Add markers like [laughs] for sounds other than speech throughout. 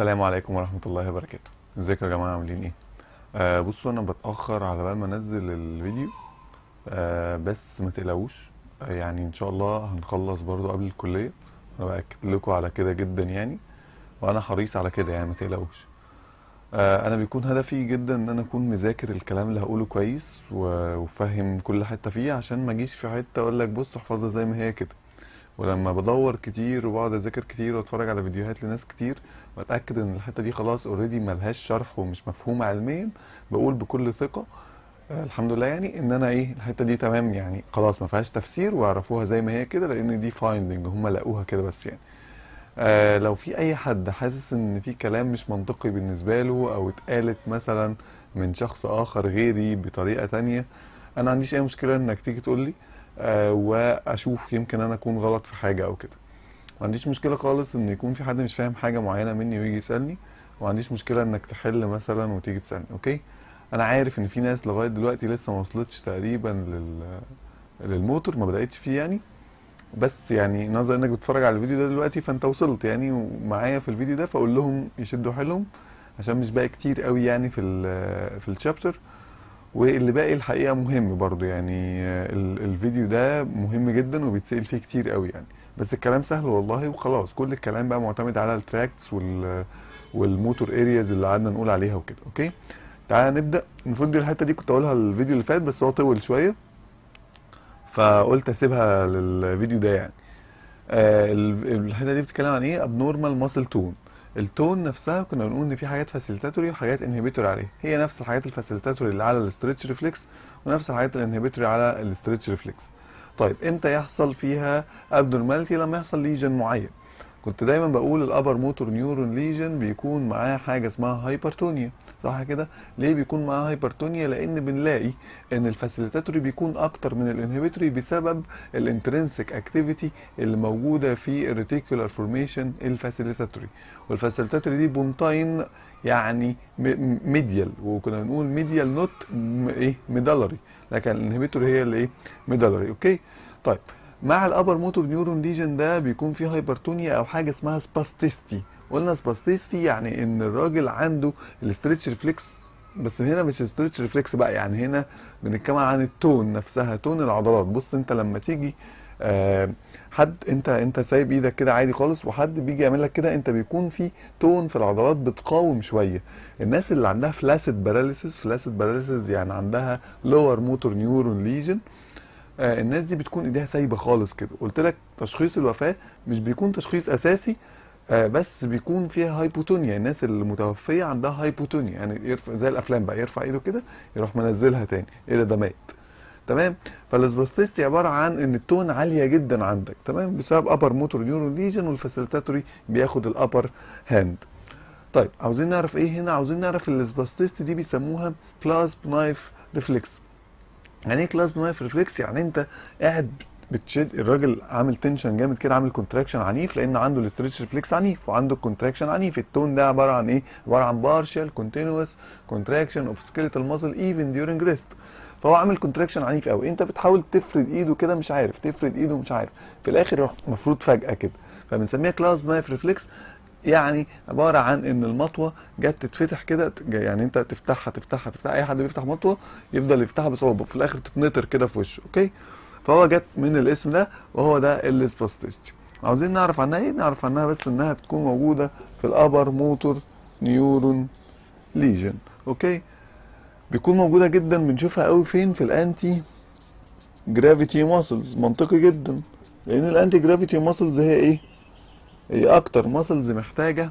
السلام عليكم ورحمة الله وبركاته. ازيكم يا جماعة؟ عاملين إيه؟ آه بصوا أنا بتأخر على بال ما انزل الفيديو. آه بس ما تقلقوش. آه يعني ان شاء الله هنخلص برضو قبل الكلية. أنا بأكد لكم على كده جدا يعني. وأنا حريص على كده يعني ما تقلقوش. آه أنا بيكون هدفي جدا ان أنا اكون مذاكر الكلام اللي هقوله كويس وفاهم كل حتة فيه عشان ما اجيش في حتة أقول لك بص احفظها زي ما هي كده. ولما بدور كتير وبقعد اذاكر كتير واتفرج على فيديوهات لناس كتير بتأكد إن الحتة دي خلاص already ملهاش شرح ومش مفهومه علميا. بقول بكل ثقة آه الحمد لله يعني إن أنا إيه الحتة دي تمام يعني خلاص ما فيهاش تفسير واعرفوها زي ما هي كده لأن دي finding هم لقوها كده بس يعني. آه لو في أي حد حاسس إن في كلام مش منطقي بالنسبة له أو اتقالت مثلا من شخص آخر غيري بطريقة تانية أنا ما عنديش أي مشكلة إنك تيجي تقول لي آه وأشوف يمكن أنا أكون غلط في حاجة أو كده. ما عنديش مشكلة خالص إن يكون في حد مش فاهم حاجة معينة مني ويجي يسألني وما عنديش مشكلة إنك تحل مثلا وتيجي تسألني أوكي؟ أنا عارف إن في ناس لغاية دلوقتي لسه ما وصلتش تقريبا لل للموتور ما بدأتش فيه يعني. بس يعني نظرا إنك بتتفرج على الفيديو ده دلوقتي فأنت وصلت يعني ومعايا في الفيديو ده فأقول لهم يشدوا حيلهم عشان مش باقي كتير قوي يعني في ال في ال chapter واللي باقي الحقيقة مهم برضو يعني ال- الفيديو ده مهم جدا وبيتسأل فيه كتير قوي يعني. بس الكلام سهل والله وخلاص. كل الكلام بقى معتمد على ال tracts وال وال motor areas اللي قعدنا نقول عليها وكده. okay؟ تعالى نبدأ. المفروض دي الحتة دي كنت أقولها الفيديو اللي فات بس هو طول شوية. فقلت أسيبها للفيديو ده يعني. آه ال- الحتة دي بتتكلم عن إيه؟ abnormal muscle tone ال tone نفسها كنا بنقول إن في حاجات facilitatory وحاجات inhibitory عليها. هي نفس الحاجات ال facilitatory اللي على ال stretch reflex ونفس الحاجات ال inhibitory على ال stretch reflex طيب إمتى يحصل فيها abnormality لما يحصل lesion معين؟ كنت دايما بقول ال upper motor neuron lesion بيكون معاه حاجة اسمها hypertonia صح كده؟ ليه بيكون معاه hypertonia لأن بنلاقي إن ال facilitatory بيكون أكتر من ال inhibitory بسبب ال intrinsic activity اللي موجودة في ال reticular formation ال facilitatory وال facilitatory دي pontine يعني medial وكنا بنقول medial not إيه؟ medullary لكن ال inhibitory هي اللي إيه؟ medullary okay؟ طيب. مع ال upper motor neuron lesion ده بيكون فيه hypertonia أو حاجة اسمها spasticity. قلنا spasticity يعني إن الراجل عنده ال stretch reflex بس هنا مش stretch reflex بقى يعني هنا بنتكلم عن ال tone نفسها tone العضلات. بص أنت لما تيجي آه حد أنت أنت سايب إيدك كده عادي خالص وحد بيجي يعمل لك كده أنت بيكون في tone في العضلات بتقاوم شوية. الناس اللي عندها flaccid paralysis flaccid paralysis يعني عندها lower motor neuron lesion آه، الناس دي بتكون ايديها سايبة خالص كده. قلت لك تشخيص الوفاة مش بيكون تشخيص أساسي آه، بس بيكون فيها hypotonia. الناس المتوفية عندها hypotonia يعني يرفع زي الأفلام بقى يرفع ايده كده يروح منزلها تاني إيه ده مات. تمام؟ فال spasticity عبارة عن إن ال tone عالية جدا عندك. تمام؟ بسبب upper motor neuron lesion وال facilitatory بياخد ال upper hand طيب عاوزين نعرف إيه هنا؟ عاوزين نعرف ال spasticity دي بيسموها clasp knife reflex يعني إيه clasp knife reflex يعني أنت قاعد بتشد الراجل عامل tension جامد كده عامل contraction عنيف لأن عنده ال stretch reflex عنيف وعنده ال contraction عنيف. ال tone ده عبارة عن إيه؟ عبارة عن partial continuous contraction of skeletal muscle even during rest فهو عامل contraction عنيف قوي أنت بتحاول تفرد إيده كده مش عارف تفرد إيده مش عارف. في الآخر يروح مفرود فجأة كده. فبنسميها clasp knife reflex يعني عبارة عن إن المطوة جت تتفتح كده يعني أنت تفتحها تفتحها تفتحها أي حد بيفتح مطوة يفضل يفتحها بصعوبه في الآخر تتنطر كده في وشه أوكي؟ فهو جت من الاسم ده وهو ده ال spasticity عاوزين نعرف عنها إيه؟ نعرف عنها بس إنها بتكون موجودة في ال upper motor neuron lesion okay؟ بيكون موجودة جدا بنشوفها قوي فين؟ في ال anti gravity muscles منطقي جدا لأن ال anti gravity muscles هي إيه؟ هي أكتر muscles محتاجة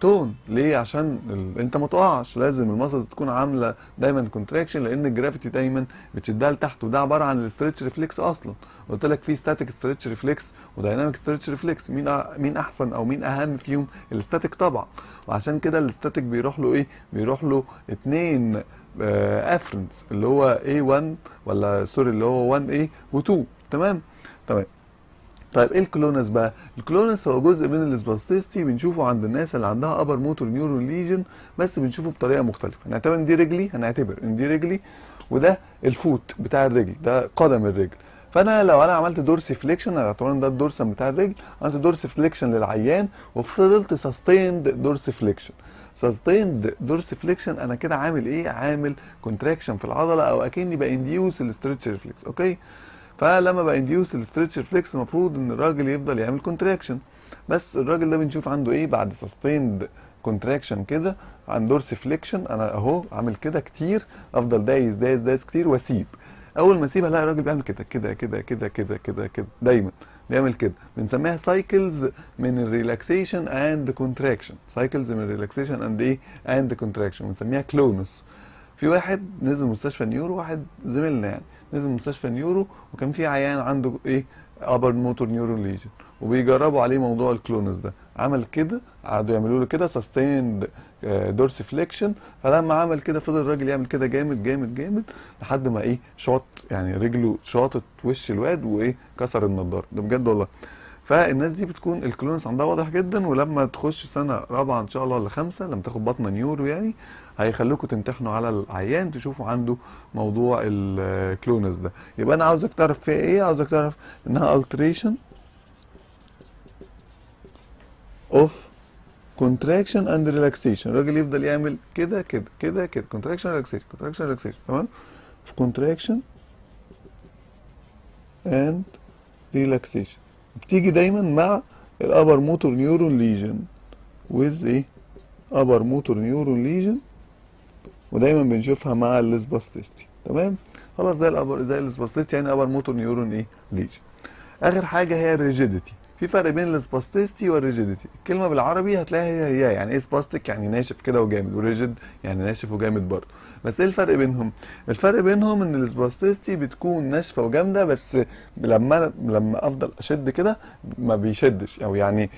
tone ليه؟ عشان ال... انت ما تقعش. لازم ال muscles تكون عاملة دايما contraction لأن ال gravity دايما بتشدها لتحت وده عبارة عن ال stretch reflex أصلا. قلت لك في static stretch reflex و dynamic stretch reflex مين أ... مين أحسن أو مين أهم فيهم؟ ال static طبعا. وعشان كده ال static بيروح له إيه؟ بيروح له اتنين afferents اللي هو A1 ولا sorry اللي هو 1A و2 تمام؟ تمام طيب إيه ال clonus بقى؟ ال clonus هو جزء من ال spasticity بنشوفه عند الناس اللي عندها upper motor neuron lesion بس بنشوفه بطريقة مختلفة. هنعتبر إن دي رجلي هنعتبر إن دي رجلي وده ال foot بتاع الرجل ده قدم الرجل. فأنا لو أنا عملت dorsiflexion اعتبر إن ده ال dorsum بتاع الرجل عملت dorsiflexion للعيان وفضلت sustained dorsiflexion sustained dorsiflexion أنا كده عامل إيه؟ عامل contraction في العضلة أو أكني ب induce ال stretch reflex okay؟ فلما ب induce ال stretch reflex المفروض إن الراجل يفضل يعمل contraction بس الراجل ده بنشوف عنده إيه؟ بعد sustained contraction كده عن dorsiflexion أنا أهو عامل كده كتير أفضل دايس دايس دايس كتير وأسيب. أول ما اسيب الاقي الراجل بيعمل كده كده كده كده كده كده كده دايما بيعمل كده. بنسميها cycles من ال relaxation and contraction cycles من ال relaxation and إيه؟ and contraction بنسميها clonus في واحد نزل مستشفى neuro واحد زميلنا يعني. نزل مستشفى neuro وكان في عيان عنده إيه؟ upper motor neuron lesion وبيجربوا عليه موضوع ال clonus ده. عمل كده قعدوا يعملوا له كده sustained dorsiflexion فلما عمل كده فضل الراجل يعمل كده جامد جامد جامد لحد ما إيه؟ شاط يعني رجله شاطت وش الواد وإيه؟ كسر النضارة. ده بجد والله. فالناس دي بتكون ال clonus عندها واضح جدا ولما تخش سنة رابعة إن شاء الله ولا خمسة لما تاخد بطنة neuro يعني هيخلوكوا تمتحنوا على العيان تشوفوا عنده موضوع ال clonus ده. يبقى أنا عاوزك تعرف فيها إيه؟ عاوزك تعرف إنها alteration of contraction and relaxation. الراجل يفضل يعمل كده كده كده كده. contraction relaxation contraction relaxation. تمام؟ في contraction and relaxation. بتيجي دايما مع ال upper motor neuron lesion with إيه upper motor neuron lesion ودايما بنشوفها مع ال spasticity. تمام؟ خلاص زي ال upper زي ال spasticity يعني upper motor neuron إيه؟ lesion. آخر حاجة هي ال rigidity. في فرق بين ال spasticity وال rigidity. الكلمة بالعربي هتلاقيها هي هي يعني إيه spastic يعني ناشف كده وجامد و rigid يعني ناشف وجامد برضه. بس إيه الفرق بينهم؟ الفرق بينهم إن ال spasticity بتكون ناشفة وجامدة بس لما لما أفضل أشد كده ما بيشدش أو يعني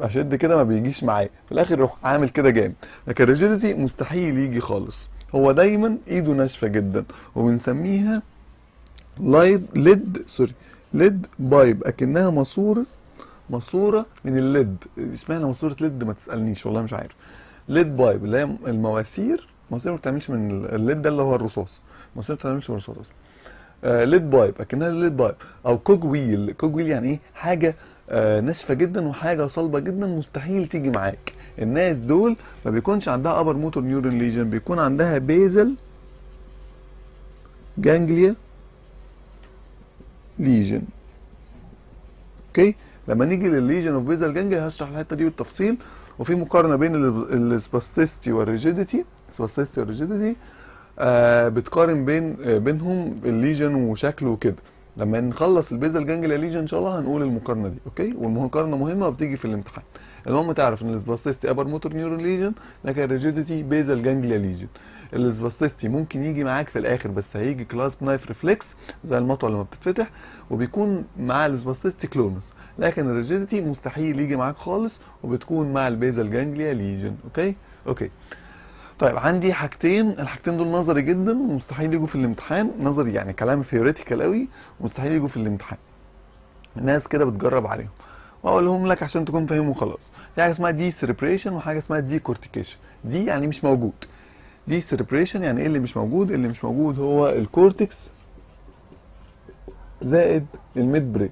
أشد كده ما بيجيش معايا. في الآخر يروح عامل كده جامد. لكن ال rigidity مستحيل يجي خالص. هو دايما إيده ناشفة جدا. وبنسميها lied lead sorry lead pipe. أكنها ماسوره ماسورة من ال lead. اسمها ماسورة lead؟ ما تسألنيش والله مش عارف. lead pipe اللي هي المواسير. المواسير ما بتعملش من ال lead ده اللي هو الرصاص. المواسير ما بتعملش من الرصاص أصلا. آه lead pipe أكنها lead pipe. أو cog wheel. cog wheel يعني إيه؟ حاجة ناشفه جدا وحاجة صلبة جدا مستحيل تيجي معاك. الناس دول ما بيكونش عندها upper motor neuron lesion بيكون عندها basal ganglia lesion okay لما نيجي للل lesion of basal ganglia هشرح الحتة دي بالتفصيل. وفي مقارنة بين السباستيستي والريجيديتي السباستيستي والريجيديتي آه بتقارن بين آه بينهم ال lesion وشكله وكده. لما نخلص ال basal ganglia lesion إن شاء الله هنقول المقارنة دي okay؟ والمقارنة مهمة وبتيجي في الامتحان. المهم تعرف إن ال spasticity upper motor neuron lesion لكن ال rigidity basal ganglia lesion ال spasticity ممكن يجي معاك في الآخر بس هيجي clasp knife reflex زي المطوة لما بتتفتح وبيكون مع ال spasticity clonus لكن ال rigidity مستحيل يجي معاك خالص وبتكون مع ال basal ganglia lesion okay؟ okay. طيب عندي حاجتين الحاجتين دول نظري جدا ومستحيل يجوا في الامتحان. نظري يعني كلام theoretical قوي ومستحيل يجوا في الامتحان. الناس كده بتجرب عليهم. وأقولهم لك عشان تكون فاهم وخلاص. في حاجة اسمها decerebration وحاجة اسمها decortication de يعني مش موجود. decerebration يعني إيه اللي مش موجود؟ اللي مش موجود هو ال cortex زائد ال mid brain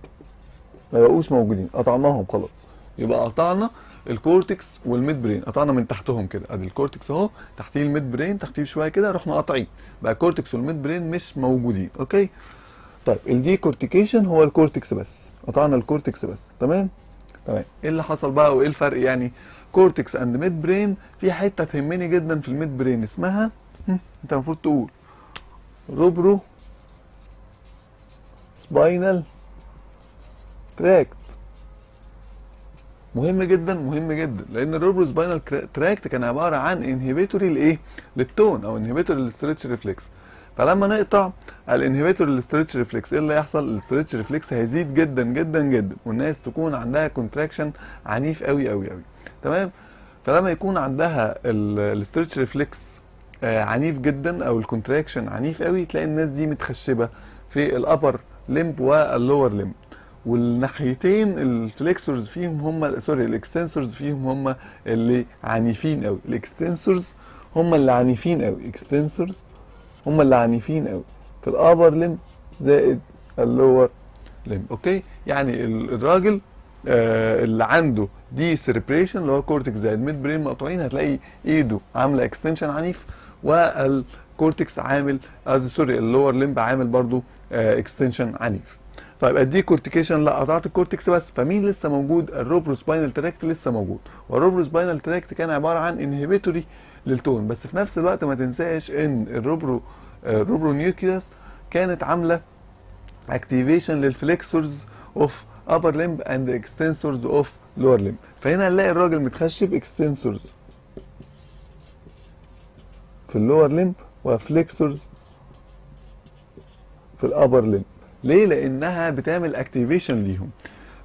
ما بقوش موجودين. قطعناهم خلاص. يبقى قطعنا ال cortex وال mid brain قطعنا من تحتهم كده. ادي ال cortex اهو تحتيه ال mid brain تحتيه شوية كده رحنا قاطعين. بقى ال cortex وال mid brain مش موجودين. okay؟ طيب ال decortication هو ال cortex بس. قطعنا ال cortex بس. تمام؟ تمام. إيه اللي حصل بقى وإيه الفرق يعني؟ cortex and mid brain في حتة تهمني جدا في ال mid brain اسمها أنت المفروض تقول. rubrospinal tract. مهم جدا مهم جدا. لأن ال rubrospinal tract كان عبارة عن inhibitory لإيه؟ لل tone أو inhibitory لل stretch reflex فلما نقطع ال inhibitor لل stretch reflex إيه اللي يحصل؟ ال stretch reflex هيزيد جدا جدا جدا. والناس تكون عندها contraction عنيف قوي قوي قوي تمام؟ فلما يكون عندها ال stretch reflex عنيف جدا أو ال contraction عنيف قوي تلاقي الناس دي متخشبة في ال upper limb وال lower limb والناحيتين ال flexors فيهم هم sorry ال extensors فيهم هم اللي عنيفين قوي. ال extensors هم اللي عنيفين قوي. extensors هم اللي عنيفين قوي. في ال upper limb زائد ال lower limb okay يعني ال- الراجل آه اللي عنده decerebration اللي هو cortex زائد mid brain مقطوعين هتلاقي ايده عاملة extension عنيف وال cortex عامل sorry ال lower limb عامل برضو extension عنيف. طيب ال decortication؟ لا قطعت ال cortex بس. فمين لسه موجود؟ ال rubrospinal tract لسه موجود. وال rubrospinal tract كان عبارة عن inhibitory لل tone. بس في نفس الوقت ما تنساش إن ال rubro ال rubro nucleus كانت عاملة activation لل flexors of upper limb and extensors of lower limb. فهنا هنلاقي الراجل متخشب extensors في ال lower limb و flexors في ال upper limb ليه؟ لأنها بتعمل activation ليهم.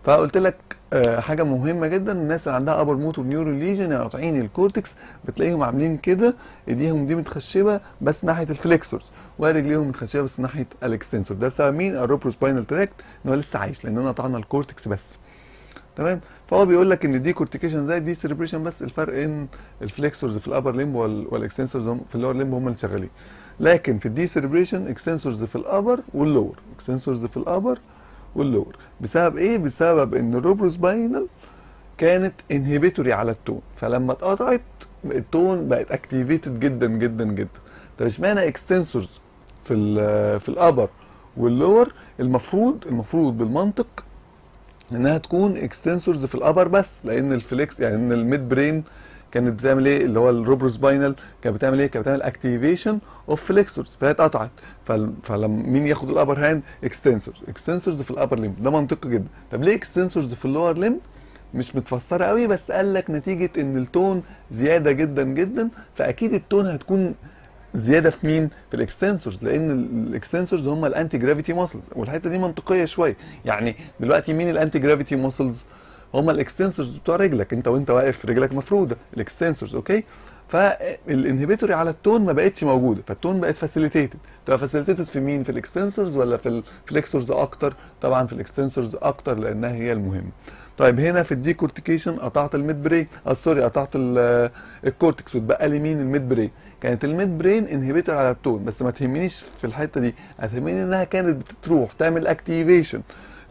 فقلت لك آه، حاجة مهمة جدا. الناس اللي عندها upper motor neuron lesion قاطعين ال cortex بتلاقيهم عاملين كده إيديهم دي متخشبة بس ناحية ال flexors ورجليهم متخشبة بس ناحية ال extensor ده بسبب مين؟ ال rubrospinal tract إن هو لسه عايش لأننا قطعنا ال cortex بس. تمام؟ فهو بيقول لك إن decortication زي decerebration بس الفرق إن الفليكسورز في الابر ليمب والاكستنسورز في اللور ليمب هم اللي شغالين. لكن في الدي سيربريشن اكستنسورز في الابر واللور اكستنسورز في الابر واللور بسبب إيه؟ بسبب إن ال rubrospinal كانت inhibitory على ال tone. فلما اتقطعت ال tone بقت activated جدا جدا جدا. طب اشمعنى extensors في في ال upper وال lower المفروض المفروض بالمنطق إنها تكون extensors في ال upper بس لأن ال flex يعني إن ال mid brain كانت بتعمل إيه؟ اللي هو ال rubrospinal كانت بتعمل إيه؟ كانت بتعمل activation of flexors فهي اتقطعت. فلما مين ياخد ال upper hand extensors extensors في ال upper limb ده منطقي جدا. طب ليه extensors في ال lower limb مش متفسرة قوي بس قال لك نتيجة إن ال tone زيادة جدا جدا. فأكيد ال tone هتكون زيادة في مين؟ في ال extensors لأن ال extensors هم ال anti gravity muscles والحتة دي منطقية شوية. يعني دلوقتي مين ال anti gravity muscles هم ال extensors بتوع رجلك انت وانت واقف رجلك مفروده ال extensors okay؟ فال inhibitory على ال tone ما بقتش موجودة فال tone بقت facilitated تبقى facilitated في مين؟ في ال extensors ولا في ال flexors أكتر؟ طبعا في ال extensors أكتر لأنها هي المهمة. طيب هنا في ال decortication قطعت ال mid brain آه sorry قطعت ال- ال cortex واتبقى لي مين؟ ال mid brain. كانت ال mid brain inhibitor على ال tone بس ما تهمنيش في الحتة دي هتهمني إنها كانت بتروح تعمل اكتيفيشن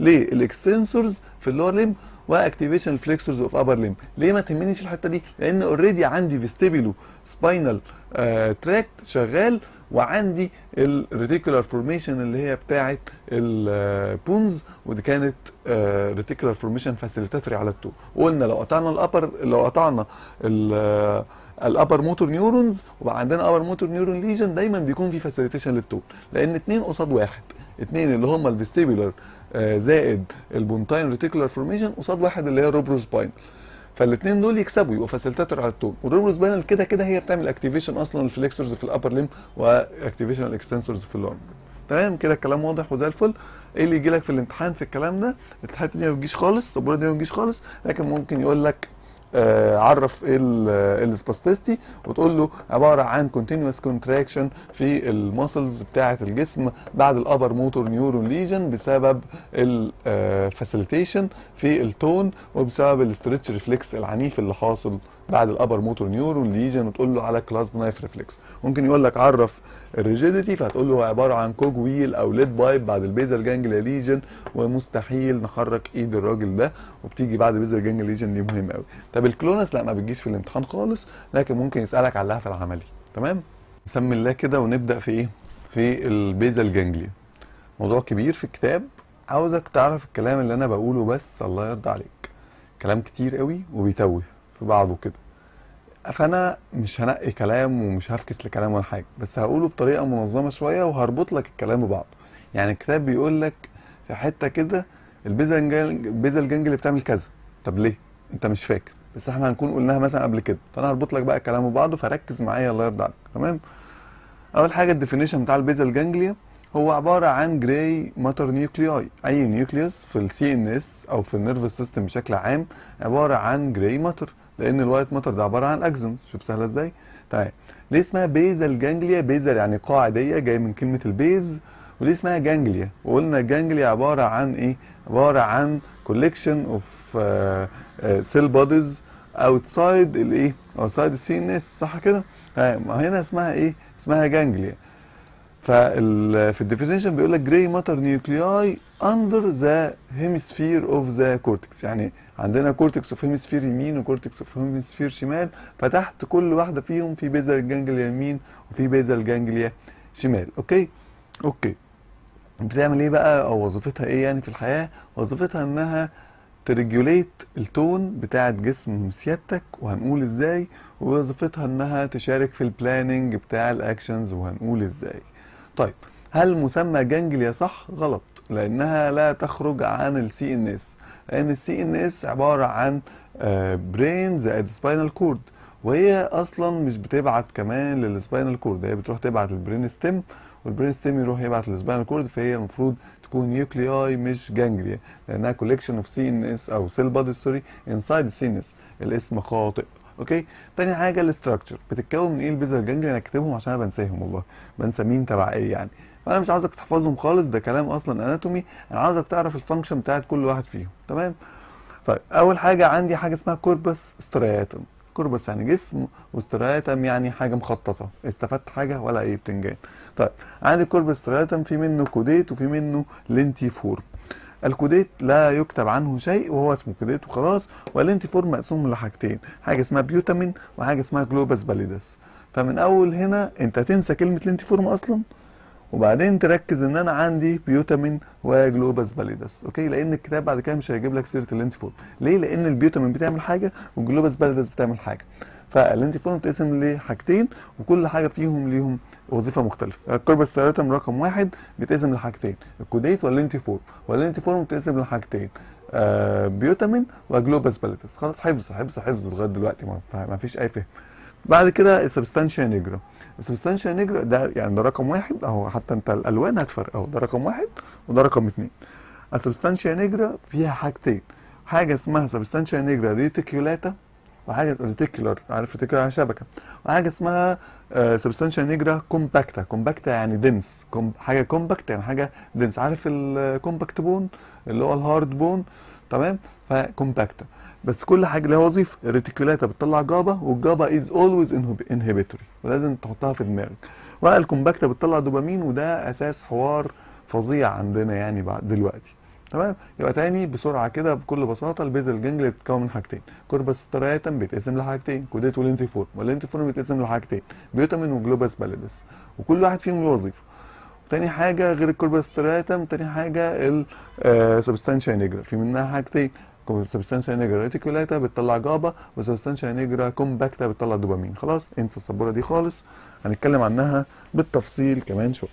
للاكستنسورز في اللور ليم واكتيفيشن الفليكسورز اوف ابر ليم ليه ما تهمنيش الحتة دي؟ لأن already عندي vestibulospinal tract شغال وعندي ال reticular formation اللي هي بتاعه ال pons ودي كانت reticular formation facilitatory على ال tone. قلنا لو قطعنا ال upper لو قطعنا ال upper motor neurons وبقى عندنا upper motor neuron lesion دايما بيكون في facilitation لل tone لأن اتنين قصاد واحد. اتنين اللي هم ال vestibular زائد ال pontine reticular formation قصاد واحد اللي هي ال rubrospinal فالاثنين دول يكسبوا يبقوا facilitator على ال tone وال rubrospinal كده كده هي بتعمل activation أصلا ال flexors في ال upper limb و activation ال extensors في ال lower تمام؟ كده الكلام واضح وزي الفل. إيه اللي يجي لك في الامتحان في الكلام ده؟ الحته دي ما بتجيش خالص السبورة دي ما بتجيش خالص لكن ممكن يقول لك آه عرف إيه ال spasticity وتقول له عبارة عن continuous contraction في ال muscles بتاعة الجسم بعد ال upper motor neuron lesion بسبب ال facilitation في ال tone وبسبب ال stretch reflex العنيف اللي حاصل بعد ال upper motor neuron lesion وتقول له على clasp knife reflex ممكن يقول لك عرف ال rigidity فهتقول له هو عبارة عن cogwheel أو lead pipe بعد ال basal ganglia lesion ومستحيل نحرك إيد الراجل ده وبتيجي بعد basal ganglia lesion دي مهم قوي طب ال clonus لا ما بتجيش في الامتحان خالص لكن ممكن يسألك عليها في العملي. تمام؟ نسمي الله كده ونبدأ في إيه؟ في ال basal ganglia موضوع كبير في الكتاب. عاوزك تعرف الكلام اللي أنا بقوله بس الله يرضى عليك. كلام كتير قوي وبيتوه في بعضه كده فأنا مش هنقي كلام ومش هفكس لكلام ولا حاجة بس هقوله بطريقة منظمة شوية وهربط لك الكلام ببعضه يعني الكتاب بيقول لك في حتة كده ال basal ganglia بتعمل كذا. طب ليه؟ أنت مش فاكر. بس إحنا هنكون قلناها مثلا قبل كده. فأنا هربط لك بقى الكلام ببعضه فركز معايا الله يرضى عليك تمام؟ أول حاجة ال definition بتاع ال basal ganglia هو عبارة عن gray matter nuclei أي nucleus في ال CNS أو في ال nervous system بشكل عام عبارة عن gray matter. لأن ال white matter ده عبارة عن axons شوف سهلة إزاي. تمام ليه اسمها basal ganglia basal يعني قاعديه جاي من كلمة ال base. وليه اسمها ganglia؟ وقلنا ال ganglia عبارة عن إيه؟ عبارة عن collection of cell bodies outside الايه outside ال CNS صح كده؟ تمام هنا اسمها إيه؟ اسمها ganglia. ففي ال definition بيقول لك gray matter nuclei under the hemisphere of the cortex يعني عندنا cortex of hemisphere يمين و cortex of hemisphere شمال فتحت كل واحدة فيهم في basal ganglia يمين وفي basal ganglia شمال. Okay؟ Okay. بتعمل إيه بقى؟ أو وظيفتها إيه يعني في الحياة؟ وظيفتها إنها ت regulate ال tone بتاعت جسم سيادتك وهنقول إزاي؟ ووظيفتها إنها تشارك في ال planning بتاع ال actions وهنقول إزاي؟ طيب هل مسمى ganglia صح؟ غلط لأنها لا تخرج عن ال CNS لأن ال CNS عبارة عن brain زائد spinal cord وهي أصلا مش بتبعت كمان لل spinal cord هي بتروح تبعت لل brain stem وال brain stem يروح يبعت لل spinal cord فهي المفروض تكون nuclei مش ganglia لأنها collection of CNS أو cell body sorry inside ال CNS الاسم خاطئ. Okay؟ تاني حاجة ال structure. بتتكون من إيه؟ ال basal ganglia أنا كاتبهم عشان أنا بنساهم والله. بنسى مين تبع إيه يعني. فأنا مش عاوزك تحفظهم خالص ده كلام أصلا anatomy أنا عاوزك تعرف ال function بتاعت كل واحد فيهم. تمام؟ طيب أول حاجة عندي حاجة اسمها corpus striatum corpus يعني جسم و striatum يعني حاجة مخططة. استفدت حاجة ولا إيه بتنجان. طيب عندي corpus striatum في منه caudate وفي منه lentiform ال caudate لا يكتب عنه شيء وهو اسمه caudate وخلاص وال lentiform مقسوم لحاجتين حاجة اسمها putamen وحاجة اسمها globus pallidus فمن أول هنا أنت تنسى كلمة lentiform أصلا وبعدين تركز إن أنا عندي putamen و globus pallidus okay؟ لأن الكتاب بعد كده مش هيجيب لك سيرة ال lentiform ليه؟ لأن ال putamen بتعمل حاجة وال globus pallidus بتعمل حاجة. فال lentiform بتقسم لحاجتين وكل حاجة فيهم ليهم وظيفة مختلفة. ال corpus striatum رقم واحد بيتقسم لحاجتين ال caudate وال lentiform بتقسم لحاجتين آه putamen و globus pallidus خلاص حفظ حفظ حفظ لغاية دلوقتي ما فيش أي فهم. بعد كده ال substantia nigra ال substantia nigra ده يعني ده رقم واحد. أهو حتى أنت الألوان هتفرق. أهو ده رقم واحد وده رقم اثنين ال substantia nigra فيها حاجتين. حاجة اسمها substantia nigra reticulata وحاجة reticular عارف reticular على شبكة. وحاجة اسمها substantia nigra compacta compacta يعني dense com حاجة compact يعني حاجة dense عارف ال compact bone اللي هو ال hard bone تمام؟ ف compacta بس كل حاجة لها وظيفة. ال reticulata بتطلع GABA وال GABA is always inhibitory ولازم تحطها في دماغك. وال compacta بتطلع دوبامين وده أساس حوار فظيع عندنا يعني بعد دلوقتي. تمام؟ يبقى تاني بسرعة كده بكل بساطة ال basal ganglia بتتكون من حاجتين. corpus striatum بيتقسم لحاجتين caudate و lentiform. وال lentiform بيتقسم لحاجتين putamen و globus pallidus وكل واحد فيهم له وظيفة. تاني حاجة غير ال corpus striatum تاني حاجة ال substantia nigra في منها حاجتين substantia nigra reticulata بتطلع GABA و substantia nigra compacta بتطلع دوبامين. خلاص انسى السبورة دي خالص. هنتكلم عنها بالتفصيل كمان شوية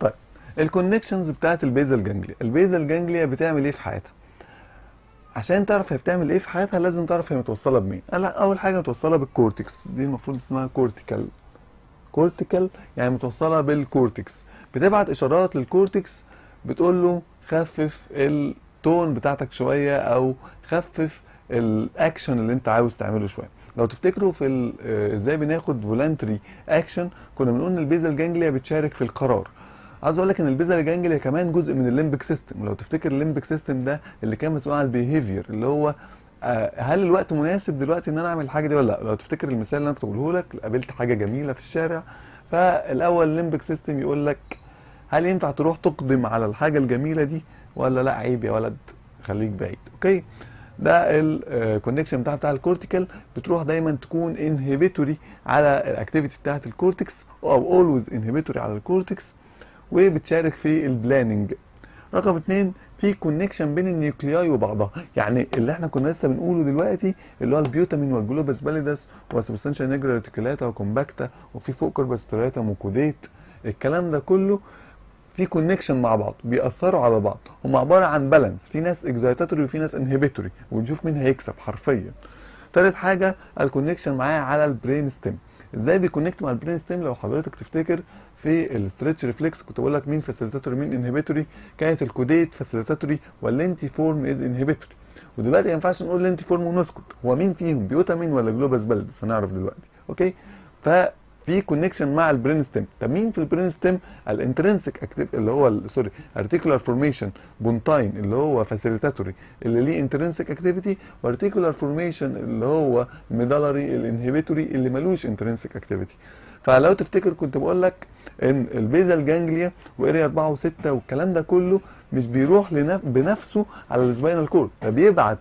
طيب ال connections بتاعت ال basal ganglia ال basal ganglia بتعمل إيه في حياتها؟ عشان تعرف هي بتعمل إيه في حياتها لازم تعرف هي متوصلة بمين. أول حاجة متوصلة بال cortex دي المفروض اسمها cortical cortical يعني متوصلة بال cortex بتبعت إشارات لل cortex بتقول له خفف ال tone بتاعتك شوية أو خفف الاكشن اللي أنت عاوز تعمله شوية. لو تفتكروا في إزاي بناخد voluntary action كنا بنقول إن ال basal ganglia بتشارك في القرار. عاوز أقول لك إن ال basal ganglia كمان جزء من ال limbic system. ولو تفتكر ال limbic system ده اللي كان مسؤول عن ال behavior اللي هو هل الوقت مناسب دلوقتي إن أنا أعمل الحاجة دي ولا لأ؟ لو تفتكر المثال اللي أنا كنت بقوله لك قابلت حاجة جميلة في الشارع فالأول ال limbic system يقول لك هل ينفع تروح تقدم على الحاجة الجميلة دي ولا لأ؟ عيب يا ولد خليك بعيد. أوكي؟ ده ال connection بتاع بتاع ال cortical بتروح دايما تكون inhibitory على ال activity بتاعت ال cortex أو always inhibitory على ال cortex وبتشارك في ال planning. رقم اتنين في connection بين ال nuclei وبعضها. يعني اللي إحنا كنا لسه بنقوله دلوقتي اللي هو ال putamen وال globus pallidus و substantia nigra reticulata و compacta وفي فوق corpus striatum و caudate الكلام ده كله في connection مع بعض بيأثروا على بعض. هم عبارة عن balance في ناس excitatory وفي ناس inhibitory ونشوف مين هيكسب حرفيا. تالت حاجة ال connection معايا على ال brain stem إزاي بي connect مع ال brain stem لو حضرتك تفتكر في ال stretch reflex كنت بقول لك مين facilitatory مين inhibitory كانت ال caudate facilitatory وال lentiform is inhibitory ودلوقتي ما ينفعش نقول lentiform ونسكت. هو مين فيهم putamen ولا globus pallidus هنعرف دلوقتي. أوكي؟ ف في connection مع ال brain stem طب مين في ال brain stem ال intrinsic active اللي هو sorry reticular formation pontine اللي هو facilitatory اللي ليه intrinsic activity و reticular formation اللي هو medullary ال inhibitory اللي ملوش intrinsic activity فلو تفتكر كنت بقول لك إن ال basal ganglia و area 4 و6 والكلام ده كله مش بيروح. بنفسه على ال spinal cord ده بيبعت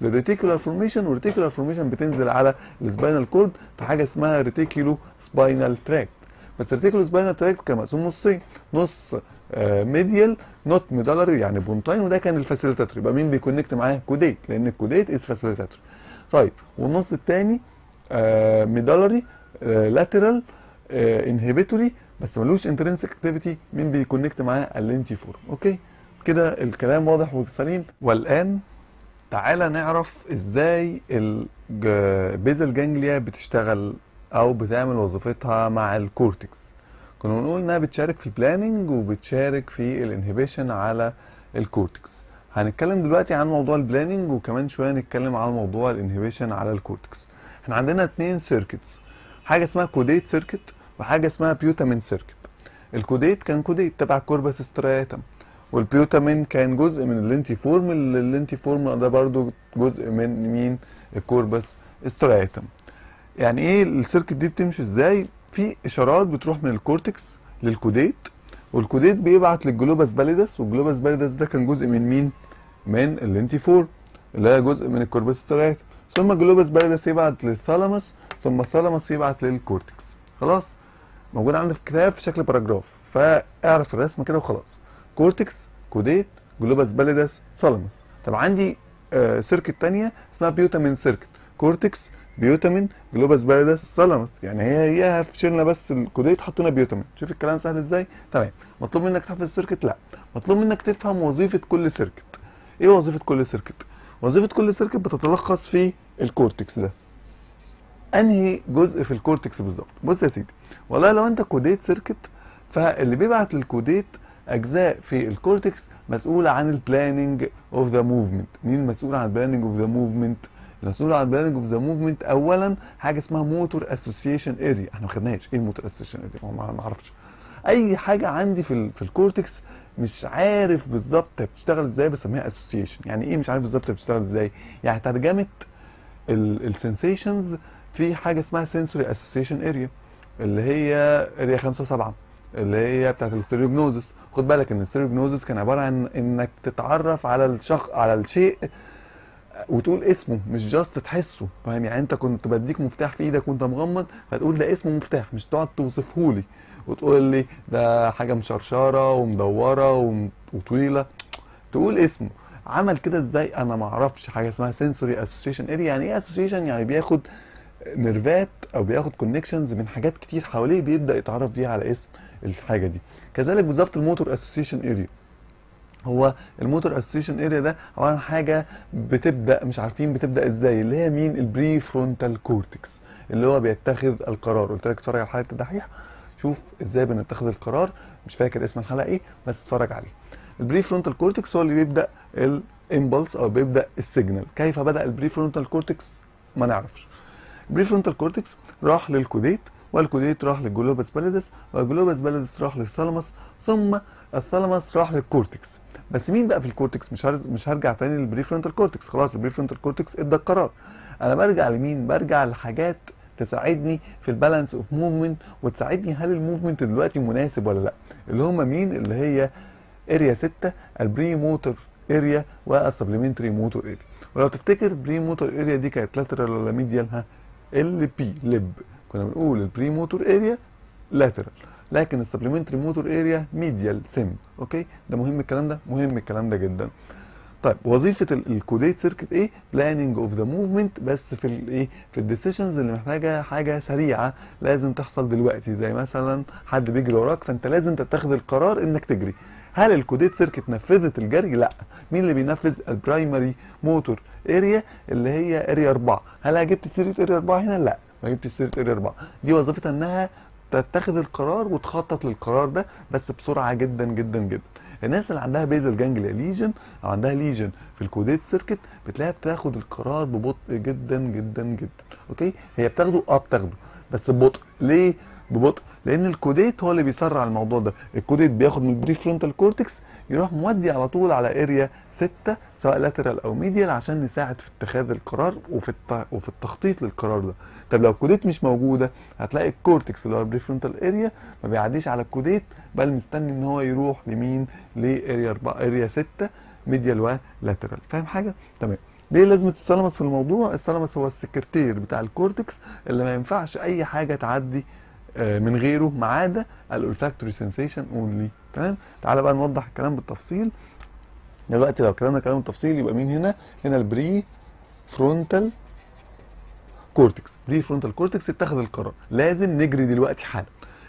لل reticular formation وال reticular formation بتنزل على ال spinal cord في حاجة اسمها reticulospinal tract بس ال reticulospinal tract كان مقسوم نصين. نص medial not medullary يعني pontine وده كان ال facilitatory يبقى مين بي connect معاه؟ caudate لأن ال caudate is facilitatory طيب والنص الثاني medullary lateral inhibitory بس ملوش intrinsic activity مين بي connect معاه؟ ال lentiform أوكي؟ كده الكلام واضح وسليم. والآن تعالى نعرف إزاي ال basal ganglia بتشتغل أو بتعمل وظيفتها مع ال cortex كنا بنقول إنها بتشارك في ال planning وبتشارك في ال inhibition على ال cortex هنتكلم دلوقتي عن موضوع ال planning وكمان شوية نتكلم عن موضوع ال inhibition على ال cortex إحنا عندنا اتنين circuits حاجة اسمها caudate circuit وحاجه اسمها putamen circuit. ال caudate كان caudate تبع corpus striatum وال putamen كان جزء من ال lentiform ال lentiform ده برضو جزء من مين؟ ال corpus striatum يعني إيه ال circuit دي بتمشي إزاي؟ في اشارات بتروح من ال cortex لل caudate وال caudate بيبعت لل globus pallidus وال globus pallidus ده كان جزء من مين؟ من ال lentiform اللي هي جزء من ال corpus striatum ثم الجلوباس باليدس يبعت للثالاموس ثم الثالاموس يبعت للكورتكس. خلاص. موجود عندي في الكتاب في شكل paragraph. فاعرف الرسمه كده وخلاص. cortex caudate globus pallidus thalamus طب عندي آه circuit تانية اسمها putamen circuit cortex putamen globus pallidus thalamus يعني هي هي شلنا بس ال caudate حطينا putamen شوف الكلام سهل إزاي؟ تمام. مطلوب منك تحفظ ال circuit لا. مطلوب منك تفهم وظيفة كل circuit إيه وظيفة كل circuit وظيفة كل circuit بتتلخص في ال cortex ده. انهي جزء في ال cortex بالظبط؟ بص يا سيدي والله لو انت caudate circuit فاللي بيبعت لل caudate أجزاء في ال cortex مسؤوله عن ال planning of the movement مين مسؤول عن ال planning of the movement المسؤول عن ال planning of the movement اولا حاجة اسمها motor association area إحنا ما خدناهاش. إيه ال motor association area ما أعرفش. أي حاجة عندي في ال في ال cortex مش عارف بالظبط بتشتغل إزاي بسميها association يعني إيه مش عارف بالظبط بتشتغل إزاي؟ يعني ترجمه ال sensations في حاجة اسمها sensory association area اللي هي area 5 7 اللي هي بتاعت ال stereognosis خد بالك إن ال stereognosis كان عبارة عن إنك تتعرف على الشخص على الشيء وتقول اسمه مش just تحسه. فاهم؟ يعني أنت كنت بديك مفتاح في إيدك وأنت مغمض فتقول ده اسمه مفتاح مش تقعد توصفه لي وتقول لي ده حاجة مشرشرة ومدورة وم- وطويلة. تقول اسمه. عمل كده إزاي؟ أنا ما أعرفش حاجة اسمها sensory association area يعني إيه association يعني بياخد نيرفات أو بياخد connections من حاجات كتير حواليه بيبدأ يتعرف بيها على اسم الحاجة دي. كذلك بالظبط ال motor association area هو ال motor association area ده عبارة عن حاجة بتبدأ مش عارفين بتبدأ إزاي اللي هي مين؟ ال prefrontal cortex اللي هو بيتخذ القرار. قلت لك اتفرج على حلقة الدحيح شوف إزاي بنتخذ القرار. مش فاكر اسم الحلقة إيه بس اتفرج عليه. ال prefrontal cortex هو اللي بيبدأ ال impulse أو بيبدأ ال signal كيف بدأ ال prefrontal cortex ما نعرفش. البري فرونتال كورتكس راح للكوديت والكوديت راح للجلوباس باليدس والجلوباس باليدس راح للثالاموس ثم الثالاموس راح للكورتكس. بس مين بقى في ال cortex؟ مش. مش هرجع تاني لل prefrontal cortex خلاص ال prefrontal cortex ادى القرار. أنا برجع لمين؟ برجع لحاجات تساعدني في ال balance of movement وتساعدني هل ال movement دلوقتي مناسب ولا لأ. اللي هم مين؟ اللي هي area 6 ال premotor area وال supplementary motor area ولو تفتكر premotor area دي كانت lateral ولا medial ها؟ ال بي لب كنا بنقول ال premotor area lateral لكن ال supplementary motor area medial سم أوكي ده مهم الكلام ده؟ مهم الكلام ده جدا. طيب وظيفة ال- caudate circuit إيه؟ planning of the movement بس في الايه في ال decisions اللي محتاجة حاجة سريعة لازم تحصل دلوقتي. زي مثلا حد بيجري وراك فأنت لازم تتخذ القرار إنك تجري. هل ال caudate circuit نفذت الجري؟ لا. مين اللي بينفذ؟ ال primary motor area اللي هي area 4 هل أنا جبت سيرة area 4 هنا؟ لا. ما جبتش سيرة area 4 دي وظيفتها إنها تتخذ القرار وتخطط للقرار ده بس بسرعة جدا جدا جدا. الناس اللي عندها basal ganglia lesion أو عندها lesion في ال caudate circuit بتلاقيها بتاخد القرار ببطء جدا جدا جدا. okay؟ هي بتاخده آه بتاخده بس ببطء. ليه ببطء؟ لأن ال caudate هو اللي بيسرع الموضوع ده. ال caudate بياخد من ال prefrontal cortex يروح مودي على طول على area 6 سواء lateral أو medial عشان نساعد في اتخاذ القرار وفي الت... وفي التخطيط للقرار ده. طب لو ال caudate مش موجودة هتلاقي ال cortex اللي هو ال prefrontal area ما بيعديش على ال caudate بل مستني إن هو يروح لمين ل area 4 area 6 medial و lateral فاهم حاجة؟ تمام. ليه لازمه ال thalamus في الموضوع؟ ال thalamus هو السكرتير بتاع ال cortex اللي ما ينفعش أي حاجة تعدي من غيره ما عدا ال olfactory سensation only تمام؟ تعالى بقى نوضح الكلام بالتفصيل. دلوقتي لو كلامنا كلام بالتفصيل يبقى مين هنا؟ هنا ال prefrontal cortex prefrontal cortex اتخذ القرار. لازم نجري دلوقتي حالا.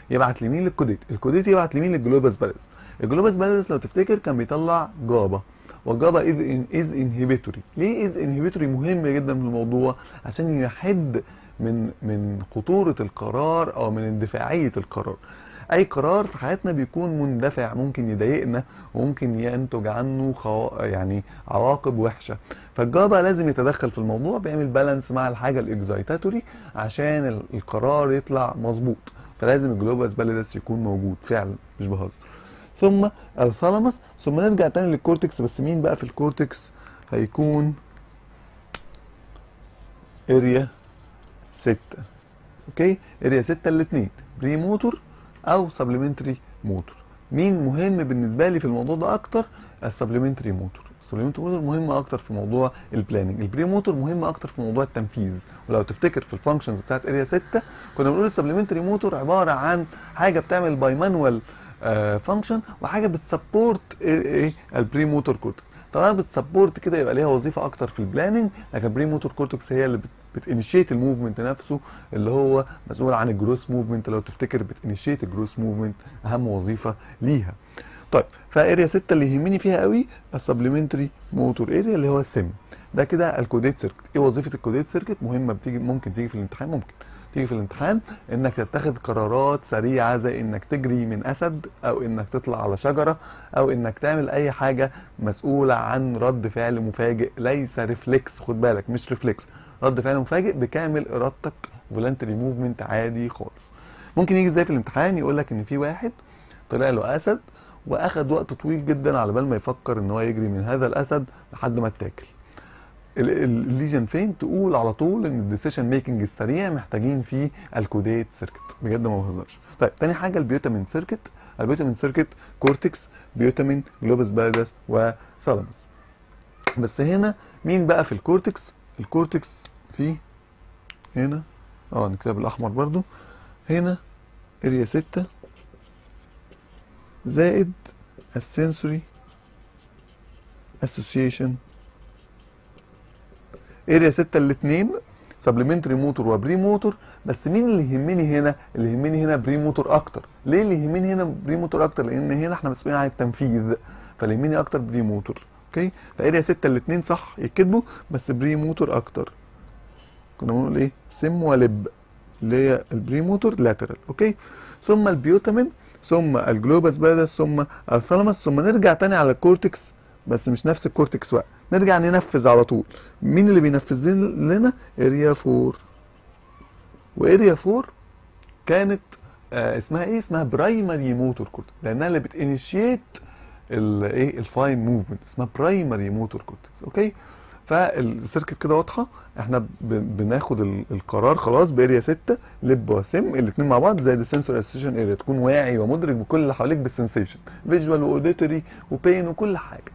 يبعت لمين لل caudate ال caudate يبعت لمين لل globus pallidus ال globus pallidus لو تفتكر كان بيطلع GABA. وال GABA is an is inhibitory ليه is inhibitory مهم جدا في الموضوع؟ عشان يحد من من خطورة القرار أو من اندفاعية القرار. أي قرار في حياتنا بيكون مندفع ممكن يضايقنا وممكن ينتج عنه خو... يعني عواقب وحشة. فال GABA لازم يتدخل في الموضوع بيعمل balance مع الحاجة ال excitatory عشان ال- القرار يطلع مظبوط. فلازم ال globus pallidus يكون موجود فعلا مش بهزر. ثم ال thalamus ثم نرجع تاني لل cortex بس مين بقى في ال cortex هيكون area 6 okay؟ area 6 الاثنين premotor أو supplementary motor مين مهم بالنسبة لي في الموضوع ده أكتر؟ ال supplementary motor ال supplementary motor مهم أكتر في موضوع ال planning ال premotor مهم أكتر في موضوع التنفيذ. ولو تفتكر في ال functions بتاعت area 6 كنا بنقول ال supplementary motor عبارة عن حاجة بتعمل bimanual function وحاجة بت support إيه ال premotor cortex طالما بت support كده يبقى ليها وظيفة أكتر في ال planning لكن ال premotor cortex هي اللي بت بت initiate ال movement نفسه اللي هو مسؤول عن ال gross movement. لو تفتكر بت initiate ال gross movement أهم وظيفة ليها. طيب ف area 6 اللي يهمني فيها قوي ال supplementary motor area اللي هو السم. ده كده ال caudate circuit إيه وظيفة ال caudate circuit مهمة بتيجي ممكن تيجي في الامتحان ممكن تيجي في الامتحان إنك تتخذ قرارات سريعة زي إنك تجري من أسد أو إنك تطلع على شجرة أو إنك تعمل أي حاجة مسؤولة عن رد فعل مفاجئ. ليس reflex خد بالك مش reflex رد فعل مفاجئ بكامل إرادتك voluntary movement عادي خالص. ممكن يجي إزاي في الامتحان؟ يقول لك إن في واحد طلع له أسد وأخد وقت طويل جدا على بال ما يفكر إن هو يجري من هذا الأسد لحد ما اتاكل. ال- ال- ال lesion فين؟ تقول على طول إن ال decision making السريع محتاجين فيه ال caudate circuit بجد ما بهزرش. طيب تاني حاجة ال putamen circuit ال putamen circuit cortex putamen globus pallidus و thalamus بس هنا مين بقى في ال cortex ال cortex فيه هنا. آه نكتب بالاحمر برضو. هنا area 6 زائد ال sensory association area 6 الاثنين supplementary motor و premotor بس مين اللي يهمني هنا؟ اللي يهمني هنا premotor أكتر. ليه اللي يهمني هنا premotor أكتر؟ لأن هنا إحنا مسؤولين عن التنفيذ. فاللي يهمني أكتر premotor okay؟ ف area 6 الاثنين صح؟ يكتبوا بس premotor أكتر. كنا بنقول إيه؟ SM و LP اللي هي ال premotor lateral okay؟ ثم ال putamen ثم ال globus pallidus ثم ال thalamus ثم نرجع تاني على ال cortex بس مش نفس ال cortex بقى. نرجع ننفذ على طول. مين اللي بينفذ لنا؟ area 4 و area 4 كانت آه اسمها إيه؟ اسمها primary motor cortex لأنها اللي بت initiate الايه ال fine movement اسمها primary motor cortex okay فال circuit كده واضحة إحنا بناخد ال- القرار خلاص ب area 6 LP و SM الاثنين مع بعض زي ال sensory association area تكون واعي ومدرك بكل اللي حواليك بال sensation visual و auditory و pain وكل حاجة.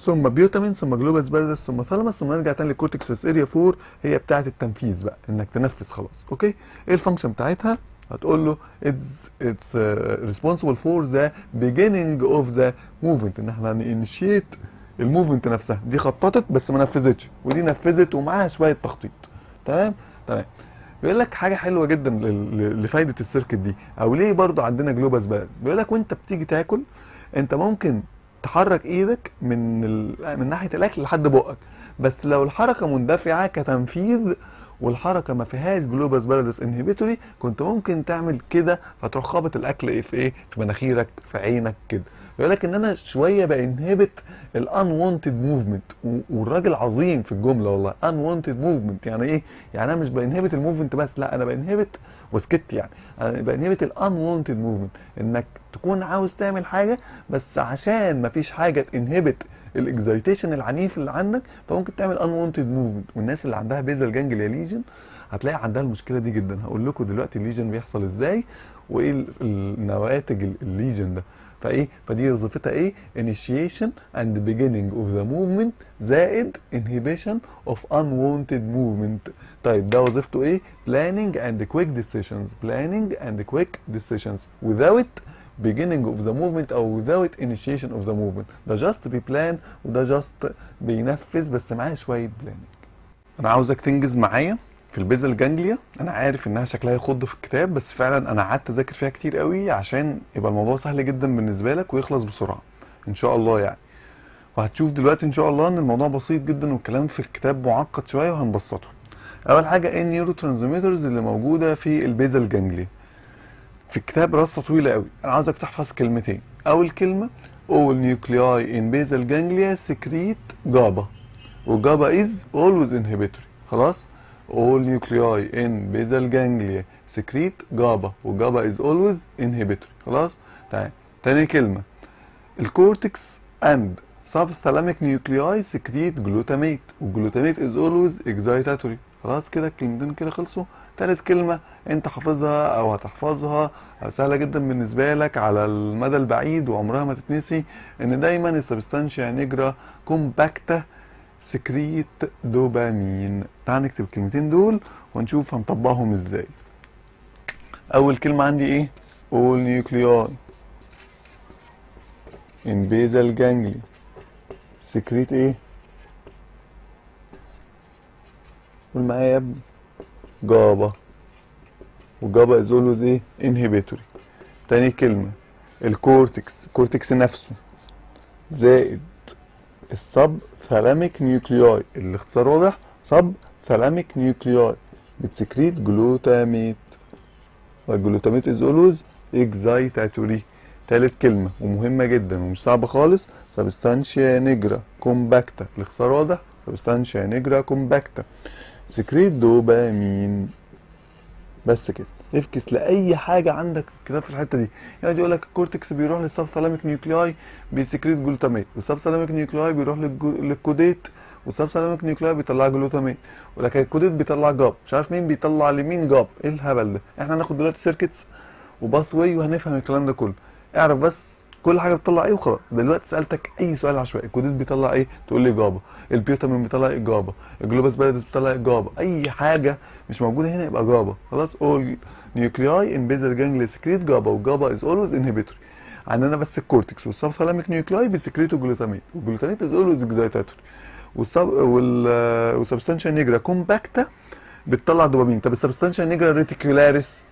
ثم putamen ثم globus pallidus ثم thalamus ثم نرجع تاني لل cortex بس area 4 هي بتاعة التنفيذ بقى إنك تنفذ خلاص okay إيه ال function بتاعتها؟ هتقول له it's uh, responsible for the beginning of the movement. إن إحنا ن initiate ال movement نفسها. دي خططت بس ما نفذتش. ودي نفذت ومعاها شوية تخطيط. تمام؟ تمام. بيقول لك حاجة حلوة جدا ل- ل- لفايدة ال circuit دي. أو ليه برضو عندنا globus pallidus بيقول لك وأنت بتيجي تاكل أنت ممكن تحرك إيدك من ال... من ناحية الأكل لحد بقك. بس لو الحركة مندفعة كتنفيذ والحركة ما فيهاش globus pallidus inhibitory كنت ممكن تعمل كده فتروح خابط الأكل إيه في إيه؟ في مناخيرك في عينك كده. يقول لك ان أنا شوية ب inhibit ال unwanted movement والراجل عظيم في الجملة والله. unwanted movement يعني إيه؟ يعني أنا مش ب inhibit ال movement بس لا أنا ب inhibit وسكت يعني. أنا ب inhibit ال unwanted movement إنك تكون عاوز تعمل حاجة بس عشان ما فيش حاجة ت inhibit ال excitation العنيف اللي عندك فممكن تعمل unwanted movement والناس اللي عندها basal ganglia lesion هتلاقي عندها المشكلة دي جدا. هقول لكم دلوقتي ال lesion بيحصل إزاي وإيه ال- النواتج ال- ال lesion ده. فإيه؟ فدي وظيفتها إيه؟ initiation and beginning of the movement زائد inhibition of unwanted movement. طيب ده وظيفته إيه؟ planning and quick decisions. planning and quick decisions. without beginning of the movement أو without initiation of the movement. ده just بي plan وده just بينفذ بس معاه شوية planning. أنا عاوزك تنجز معايا في ال basal ganglia أنا عارف إنها شكلها يخض في الكتاب بس فعلا أنا قعدت أذاكر فيها كتير قوي عشان يبقى الموضوع سهل جدا بالنسبة لك ويخلص بسرعة. إن شاء الله يعني. وهتشوف دلوقتي إن شاء الله إن الموضوع بسيط جدا والكلام في الكتاب معقد شوية وهنبسطه. أول حاجة إيه ال neurotransmitters اللي موجودة في ال basal ganglia في الكتاب رصة طويلة قوي. أنا عاوزك تحفظ كلمتين. أول كلمة all nuclei in basal ganglia secrete GABA و GABA is always inhibitory خلاص؟ all nuclei in basal ganglia secrete GABA و GABA is always inhibitory خلاص؟ تعال تاني كلمة ال cortex and subthalamic nuclei secrete glutamate و glutamate is always excitatory خلاص كده الكلمتين كده خلصوا. تالت كلمة انت حافظها أو هتحفظها سهلة جدا بالنسبة لك على المدى البعيد وعمرها ما تتنسي ان دايما ال substantia nigra compacta secrete dopamine تعال نكتب الكلمتين دول ونشوف هنطبقهم إزاي. أول كلمة عندي إيه؟ Nuclei in basal ganglia. secrete إيه؟ قول معايا يا ابني GABA و GABA is always إيه؟ inhibitory تاني كلمة. ال cortex. ال cortex نفسه. زائد ال subthalamic nuclei الاختصار واضح. subthalamic nuclei بت secrete glutamate. وال glutamate is always excitatory تالت كلمة. ومهمة جدا ومش صعبة خالص. substantia nigra. compacta. الاختصار واضح. substantia nigra compacta. secrete dopamine. بس كده. افكس لأي حاجة عندك كده في الحتة دي. يعني يقول لك ال cortex بيروح لل subthalamic nuclei بي secrete glutamate وال subthalamic nuclei بيروح لل caudate. وال subthalamic nuclei بيطلع glutamate ولكن ال caudate بيطلع GABA. مش عارف مين بيطلع لمين GABA. إيه الهبل ده؟ إحنا هناخد دلوقتي circuits و pathway وهنفهم الكلام ده كله. اعرف بس كل حاجة بتطلع إيه وخلاص. دلوقتي سألتك أي سؤال عشوائي. ال caudate بيطلع إيه؟ تقول لي GABA ال putamen بيطلع GABA ال globus pallidus بيطلع GABA أي حاجة مش موجودة هنا يبقى GABA خلاص all nuclei in basal ganglia secrete GABA و GABA is always inhibitory عندنا بس الكورتكس والسب ثالاميك نيوكلاي بيسكريتوا جلوتاميت والجلوتاميت از اولويز اكزايتاتوري والسب وال والسبستانشيا نيجرا كومباكتا بتطلع دوبامين. طب ال substantia nigra reticularis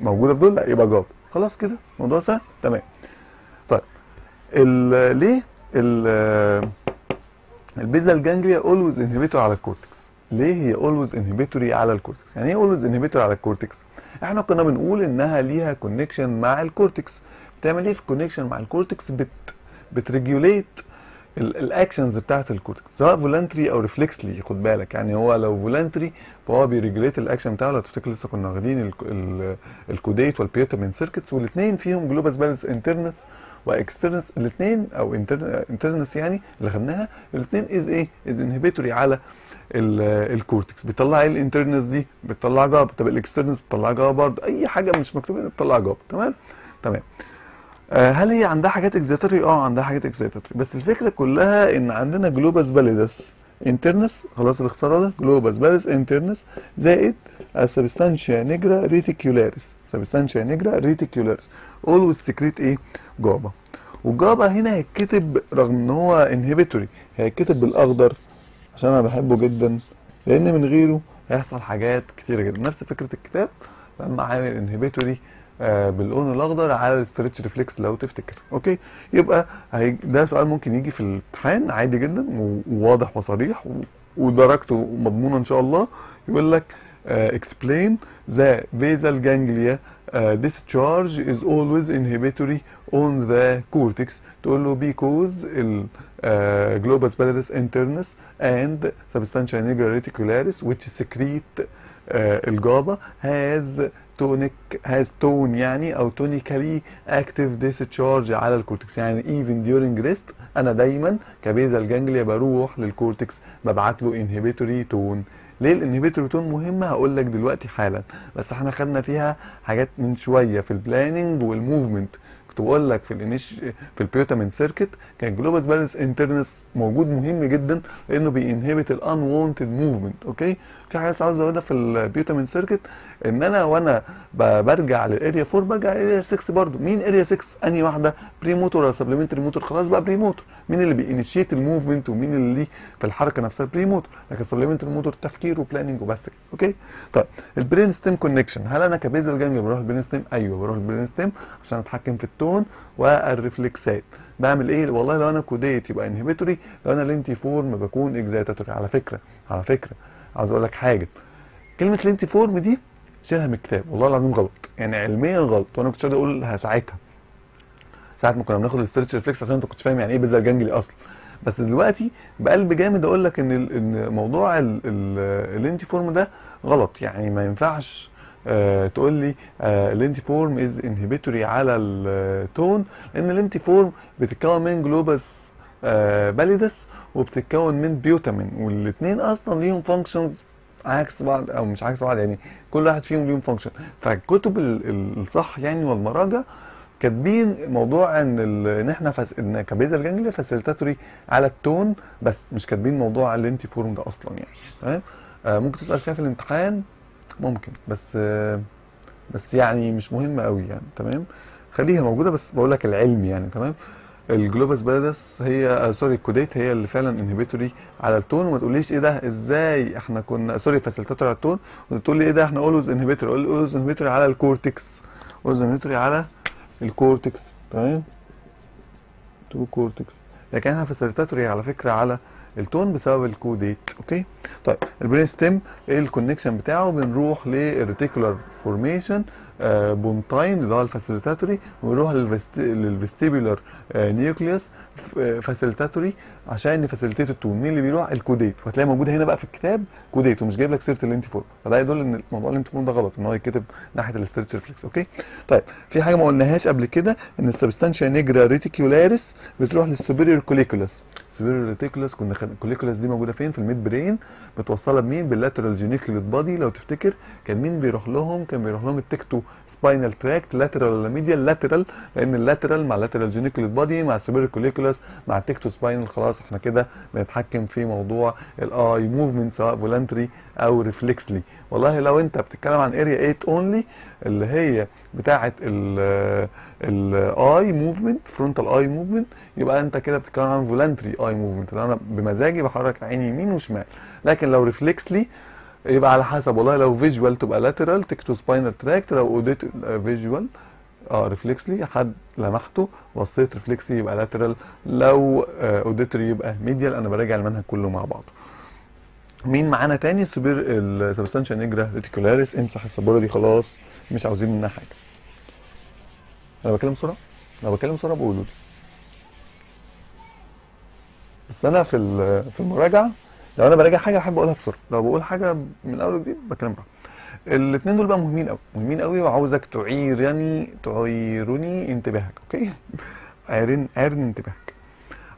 موجودة في دول؟ لا يبقى GABA خلاص كده الموضوع سهل تمام. طيب ال ليه ال ال basal ganglia always inhibitory على ال cortex. ليه هي always inhibitory على ال cortex؟ يعني إيه always inhibitory على ال cortex؟ إحنا كنا بنقول إنها ليها connection مع ال cortex. بتعمل إيه في ال connection مع ال cortex؟ بت بت regulate ال actions بتاعت ال cortex سواء voluntary أو reflexly خد بالك. يعني هو لو voluntary فهو بي regulate ال action بتاعه. لو تفتكر لسه كنا واخدين ال- ال- ال caudate وال putamen circuits والاثنين فيهم globus pallidus internus و externus الاثنين أو internus يعني اللي خدناها الاثنين is إيه is inhibitory على ال- ال cortex. بيطلع إيه ال internus دي؟ بتطلع GABA طب ال externus بتطلع GABA برضه. أي حاجة مش مكتوبة بتطلع GABA تمام؟ تمام. آه، هل هي عندها حاجات excitatory آه عندها حاجات excitatory بس الفكرة كلها إن عندنا globus pallidus internus خلاص الاختصار ده globus pallidus internus زائد substantia nigra reticularis substantia nigra reticularis always secrete إيه GABA وال GABA هنا هيتكتب رغم إن هو inhibitory هيتكتب بالأخضر عشان أنا بحبه جدا. لأن من غيره هيحصل حاجات كتيرة جدا. نفس فكرة الكتاب. لما عامل inhibitory آه باللون الأخضر على ال stretch reflex لو تفتكر. okay؟ يبقى هي ده سؤال ممكن يجي في الامتحان عادي جدا وواضح وصريح ودرجته مضمونة إن شاء الله. يقول لك explain the basal ganglia uh, discharge is always inhibitory on the cortex تقول له because ال uh, globus pallidus internus and substantia nigra reticularis which secrete uh, الجابا has tonic has tone يعني أو tonically active discharge على الكورتكس يعني even during rest أنا دايما ك basal ganglia بروح لل cortex ببعت له inhibitory tone ليه؟ ال inhibitory tone مهمة هقول لك دلوقتي حالا. بس إحنا خدنا فيها حاجات من شوية في ال planning وال movement كنت بقول لك في الانيش في ال putamen circuit كان globus pallidus internus موجود مهم جدا لأنه بي inhibit ال unwanted movement okay؟ في حاجة عاوز أزودها في ال putamen circuit إن أنا وأنا برجع لل area 4 برجع لل area 6 برضو مين area 6 أنهي واحدة؟ premotor ولا supplementary motor خلاص بقى premotor مين اللي بي initiate ال movement ومين اللي في الحركة نفسها premotor لكن supplementary motor تفكير و planning وبس كده. Okay؟ طيب ال brain stem connection هل أنا ك basal ganglia بروح ال brain stem أيوه بروح ال brain stem عشان أتحكم في ال tone والريفلكسات بعمل إيه؟ والله لو أنا caudate يبقى inhibitory لو أنا lentiform بكون excitatory على فكرة على فكرة. عاوز أقول لك حاجة. كلمة lentiform دي شيلها من الكتاب. والله العظيم غلط. يعني علميا غلط. وأنا كنت راضي اقولها ساعتها. ساعة ما كنا بناخد ال stretch reflex عشان أنت كنت فاهم يعني إيه basal ganglia أصلا. بس دلوقتي بقلب جامد أقول لك إن إن موضوع ال lentiform ده غلط. يعني ما ينفعش آه تقول لي آه ال lentiform is inhibitory على ال tone لأن ال lentiform بتتكون من globus آه pallidus وبتتكون من putamen والاثنين أصلا ليهم functions عكس بعض أو مش عكس بعض يعني كل واحد فيهم ليهم function فالكتب الصح يعني والمراجع كاتبين موضوع إن إن إحنا فس... إن ك basal ganglia facilitatory على ال tone بس مش كاتبين موضوع ال lentiform ده أصلا يعني. تمام؟ آه ممكن تسأل فيها في الامتحان؟ ممكن بس آه بس يعني مش مهمه قوي يعني. تمام؟ خليها موجودة بس بقول لك العلم يعني. تمام؟ ال globus pallidus هي آه sorry ال caudate هي اللي فعلا inhibitory على ال tone. وما تقوليش إيه ده إزاي إحنا كنا sorry facilitatory على ال tone. وتقول لي إيه ده إحنا always inhibitory always inhibitory على ال cortex always inhibitory على ال cortex تمام؟ to cortex لكن إحنا facilitatory على فكرة على ال tone بسبب ال caudate. Okay؟ طيب ال brain stem إيه ال connection بتاعه؟ بنروح لل reticular formation pontine اللي هو ال facilitatory ونروح لل vestibular آه nucleus facilitatory عشان ن facilitate ال tone مين اللي بيروح ال caudate. وهتلاقي موجود هنا بقى في الكتاب caudate ومش جايب لك سيرة ال lentiform فده يدل إن موضوع ال lentiform ده غلط إن هو يتكتب ناحية ال stretch reflex okay؟ طيب في حاجة ما قلناهاش قبل كده إن ال substantia nigra reticularis بتروح لل superior colliculus ال superior colliculus كنا. ال colliculus دي موجودة فين؟ في ال midbrain متوصلة بمين؟ بال lateral geniculate body لو تفتكر كان مين بيروح لهم؟ كان بيروح لهم ال tecto spinal tract lateral ولا medial lateral لأن ال lateral مع ال lateral geniculate body مع ال superior colliculus مع ال tectospinal خلاص إحنا كده بنتحكم في موضوع ال eye movement سواء voluntary أو reflexly والله لو أنت بتتكلم عن area 8 only اللي هي بتاعه ال eye movement frontal eye movement يبقى أنت كده بتتكلم عن voluntary eye movement اللي أنا بمزاجي بحرك عيني يمين وشمال. لكن لو reflexly يبقى على حسب. والله لو visual تبقى lateral tectospinal tract لو audit visual آه reflexly حد لمحته بصيت reflexly يبقى lateral لو آه auditory يبقى medial أنا براجع المنهج كله مع بعضه مين معانا تاني؟ ال super ال substantia nigra reticularis امسح السبورة دي خلاص مش عاوزين منها حاجة. أنا بتكلم بسرعة لو بتكلم بسرعة بقولوا لي بس أنا في في المراجعة لو أنا براجع حاجة أحب أقولها بسرعة. لو بقول حاجة من الأول وجديد بتكلم براحتي الاثنين دول بقى مهمين قوي مهمين قوي وعاوزك تعيرني تعيرني انتباهك okay؟ [laughs] عيرن عيرني انتباهك.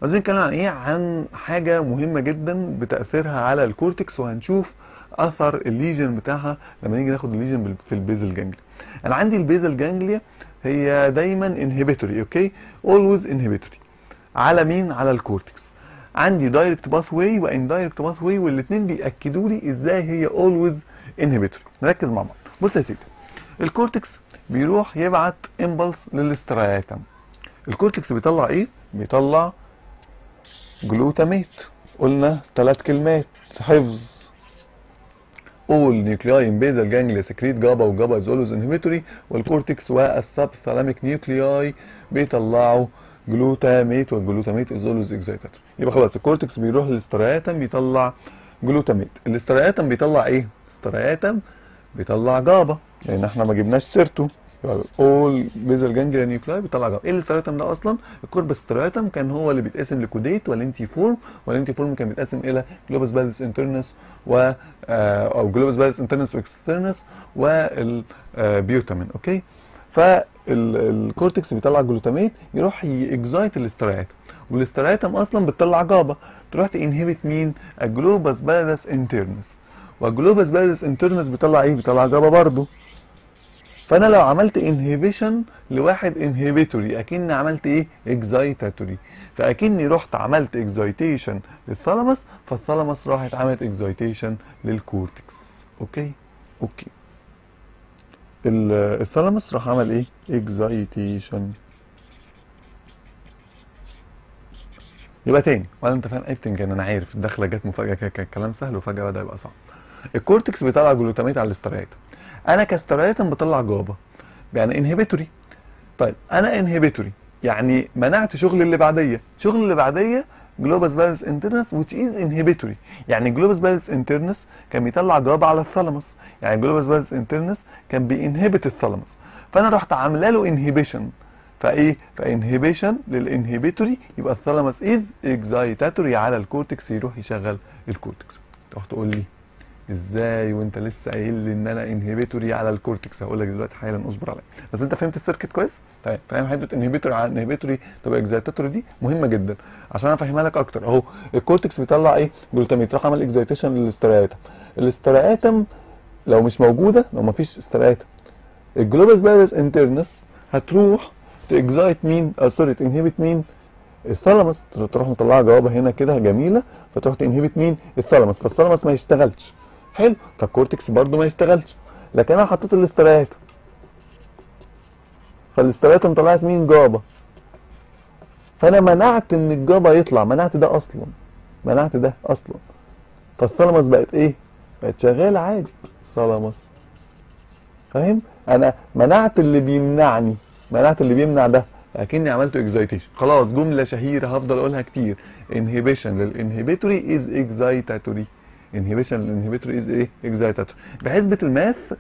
عاوزين نتكلم عن إيه؟ عن حاجة مهمة جدا بتأثيرها على ال cortex وهنشوف أثر ال lesion بتاعها لما نيجي ناخد ال lesion في ال basal ganglia أنا عندي ال basal ganglia هي دايما inhibitory okay؟ always inhibitory على مين؟ على ال cortex. عندي direct pathway و indirect pathway والاثنين بياكدوا لي إزاي هي always inhibitory نركز مع بعض. بص يا سيدي ال cortex بيروح يبعت impulse لل striatum ال cortex بيطلع إيه؟ بيطلع glutamate قلنا ثلاث كلمات حفظ. all nuclei in basal secrete GABA و GABA always inhibitory. وال cortex وال subthalamic nuclei بيطلعوا glutamate وال glutamate is always يبقى خلاص ال cortex بيروح لل striatum بيطلع glutamate ال striatum بيطلع إيه؟ striatum بيطلع GABA لأن إحنا ما جبناش سيرته. أول basal ganglia nuclei بيطلع GABA إيه ال striatum ده أصلا؟ ال corpus striatum كان هو اللي بيتقسم ل caudate وال lentiform وال lentiform كان بيتقسم إلى globus pallidus internus و آه، أو globus pallidus internus و externus وال putamen okay فال cortex بيطلع glutamate يروح ي excite ال striatum وال striatum أصلا بتطلع GABA تروح ت inhibit مين؟ ال globus pallidus internus وال globus pallidus internus بيطلع إيه؟ بيطلع GABA برضه. فأنا لو عملت inhibition لواحد inhibitory أكني عملت إيه؟ excitatory فأكني رحت عملت excitation لل thalamus فال thalamus راحت عملت excitation لل cortex okay؟ Okay. ال- ال thalamus راح عمل إيه؟ excitation يبقى تاني. ولا انت فاهم إيه بتنجان أنا عارف الدخلة جت مفاجأة كده كان كلام سهل وفجأة بدأ يبقى صعب. ال cortex بيطلع glutamate على ال striatum أنا ك striatum بطلع GABA يعني inhibitory طيب أنا inhibitory يعني منعت شغل اللي بعدية. شغل اللي بعدية globus pallidus internus which is inhibitory. يعني globus pallidus internus كان بيطلع GABA على ال thalamus يعني globus pallidus internus كان بي inhibit ال thalamus فأنا رحت عامله له inhibition فإيه؟ ف inhibition لل inhibitory. يبقى ال thalamus is excitatory على ال cortex يروح يشغل ال cortex. تروح تقول لي إزاي وانت لسه قايل لي ان أنا inhibitory على ال cortex هقول لك دلوقتي حالا اصبر عليا. بس انت فهمت ال circuit كويس؟ طيب فاهم حتة inhibitory على inhibitory تبقى excitatory دي مهمة جدا. عشان أفهمها لك أكتر. أهو ال cortex بيطلع إيه؟ glutamate راح عمل excitation لل striatum ال striatum لو مش موجودة لو ما فيش striatum ال globus pallidus internus هتروح ت excite مين؟ آه sorry ت inhibit مين؟ ال thalamus تروح مطلعه GABA هنا كده جميلة. فتروح ت inhibit مين؟ ال thalamus فال thalamus ما يشتغلش. حلو. فال cortex برضو ما يشتغلش. لكن أنا حطيت ال striatum فال striatum طلعت مين؟ GABA فأنا منعت إن ال GABA يطلع. منعت ده أصلا. منعت ده أصلا. فال thalamus بقت إيه؟ بقت شغالة عادي. thalamus فاهم؟ أنا منعت اللي بيمنعني. منعت اللي بيمنع ده. لكني عملته excitation خلاص جملة شهيرة هفضل أقولها كتير. inhibition لل inhibitory is excitatory inhibition لل inhibitory is إيه excitatory بحسبة ال math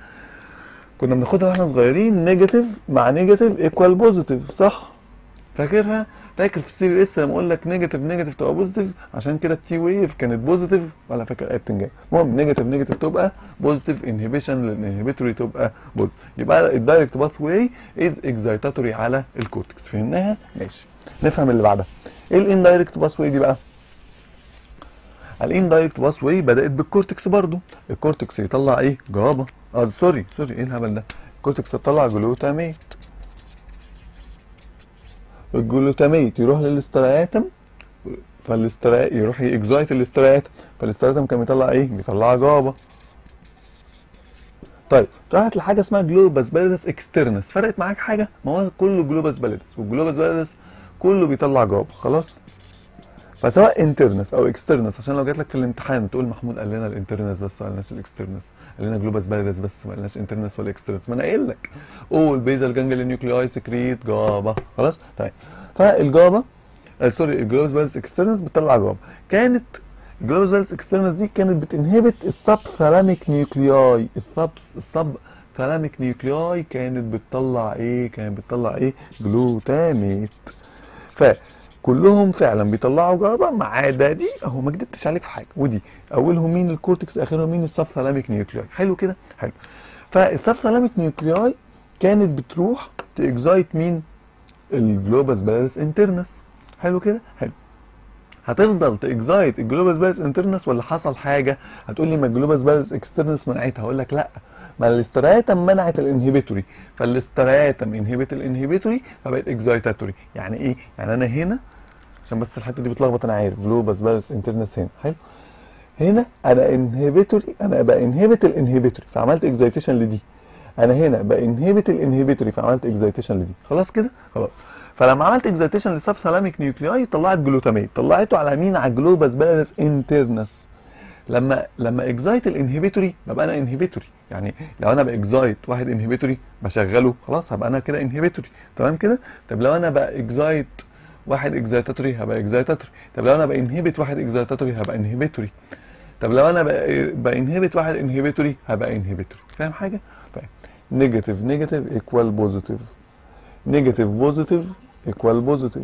كنا بناخدها وإحنا صغيرين negative مع negative equal positive صح؟ فاكرها؟ فاكر في ال CVS لما أقول لك negative negative تبقى positive عشان كده ال T wave كانت positive ولا فاكر إيه بتنجان. المهم negative negative تبقى positive inhibition لل inhibitory تبقى positive يبقى ال direct pathway is excitatory على ال cortex فهمناها؟ ماشي. نفهم اللي بعدها. إيه ال indirect pathway دي بقى؟ ال indirect pathway بدأت بال cortex برضو. ال cortex يطلع إيه؟ GABA آه sorry sorry إيه الهبل ده؟ الكورتكس يطلع جلوتاميت. الجلوتاميت يروح للاسترياتم فالاسترا يروح يكزايت الاسترياتم فالاسترياتم كان بيطلع إيه؟ بيطلع GABA طيب راحت لحاجة اسمها globus pallidus externus. فرقت معاك حاجة؟ ما هو كله globus pallidus وال globus pallidus كله بيطلع GABA خلاص؟ فسواء internus أو externus عشان لو جات لك في الامتحان تقول محمود قال لنا ال internus بس ما قالناش ال externus قال لنا globus pallidus بس ما قالناش internus ولا externus ما أنا قايل لك. all basal ganglia nuclei secrete GABA خلاص؟ طيب. فال GABA sorry ال globus pallidus externus بتطلع GABA كانت ال globus pallidus externus دي كانت بت inhibit ال subthalamic nuclei ال sub ال subthalamic nuclei كانت بتطلع إيه؟ كانت بتطلع إيه؟ glutamate ف كلهم فعلا بيطلعوا GABA ما عدا دي أهو ما كدبتش عليك في حاجة. ودي أولهم مين ال cortex آخرهم مين ال subthalamic nuclei. حلو كده؟ حلو. فال subthalamic nuclei كانت بتروح ت excite مين؟ ال globus pallidus internus. حلو كده؟ حلو. هتفضل ت excite ال globus pallidus internus ولا حصل حاجة؟ هتقول لي ما ال globus pallidus externus منعتها. هقول لك لأ. ما الاستراتم منعت الانهبيتوري. فالاستراتم انهبت الانهبيتوري فبقت إكزايتاتوري. يعني إيه؟ يعني أنا هنا عشان بس الحتة دي بتلخبط أنا عارف. globus pallidus internus هنا. حلو. هنا أنا inhibitory أنا ب inhibit ال inhibitory فعملت excitation لدي. أنا هنا ب inhibit ال inhibitory فعملت excitation لدي. خلاص كده؟ خلاص. فلما عملت excitation لل subthalamic nuclei طلعت glutamate طلعته على مين؟ على globus pallidus internus لما لما excite ال inhibitory ببقى أنا inhibitory يعني لو أنا ب excite واحد inhibitory بشغله. خلاص هبقى أنا كده inhibitory تمام كده؟ طب لو أنا ب excite واحد excitatory هبقى excitatory طب لو أنا ب inhibit واحد excitatory هبقى inhibitory طب لو أنا ب inhibit واحد inhibitory هبقى inhibitory فاهم حاجة؟ طيب. negative negative equal positive negative positive equal positive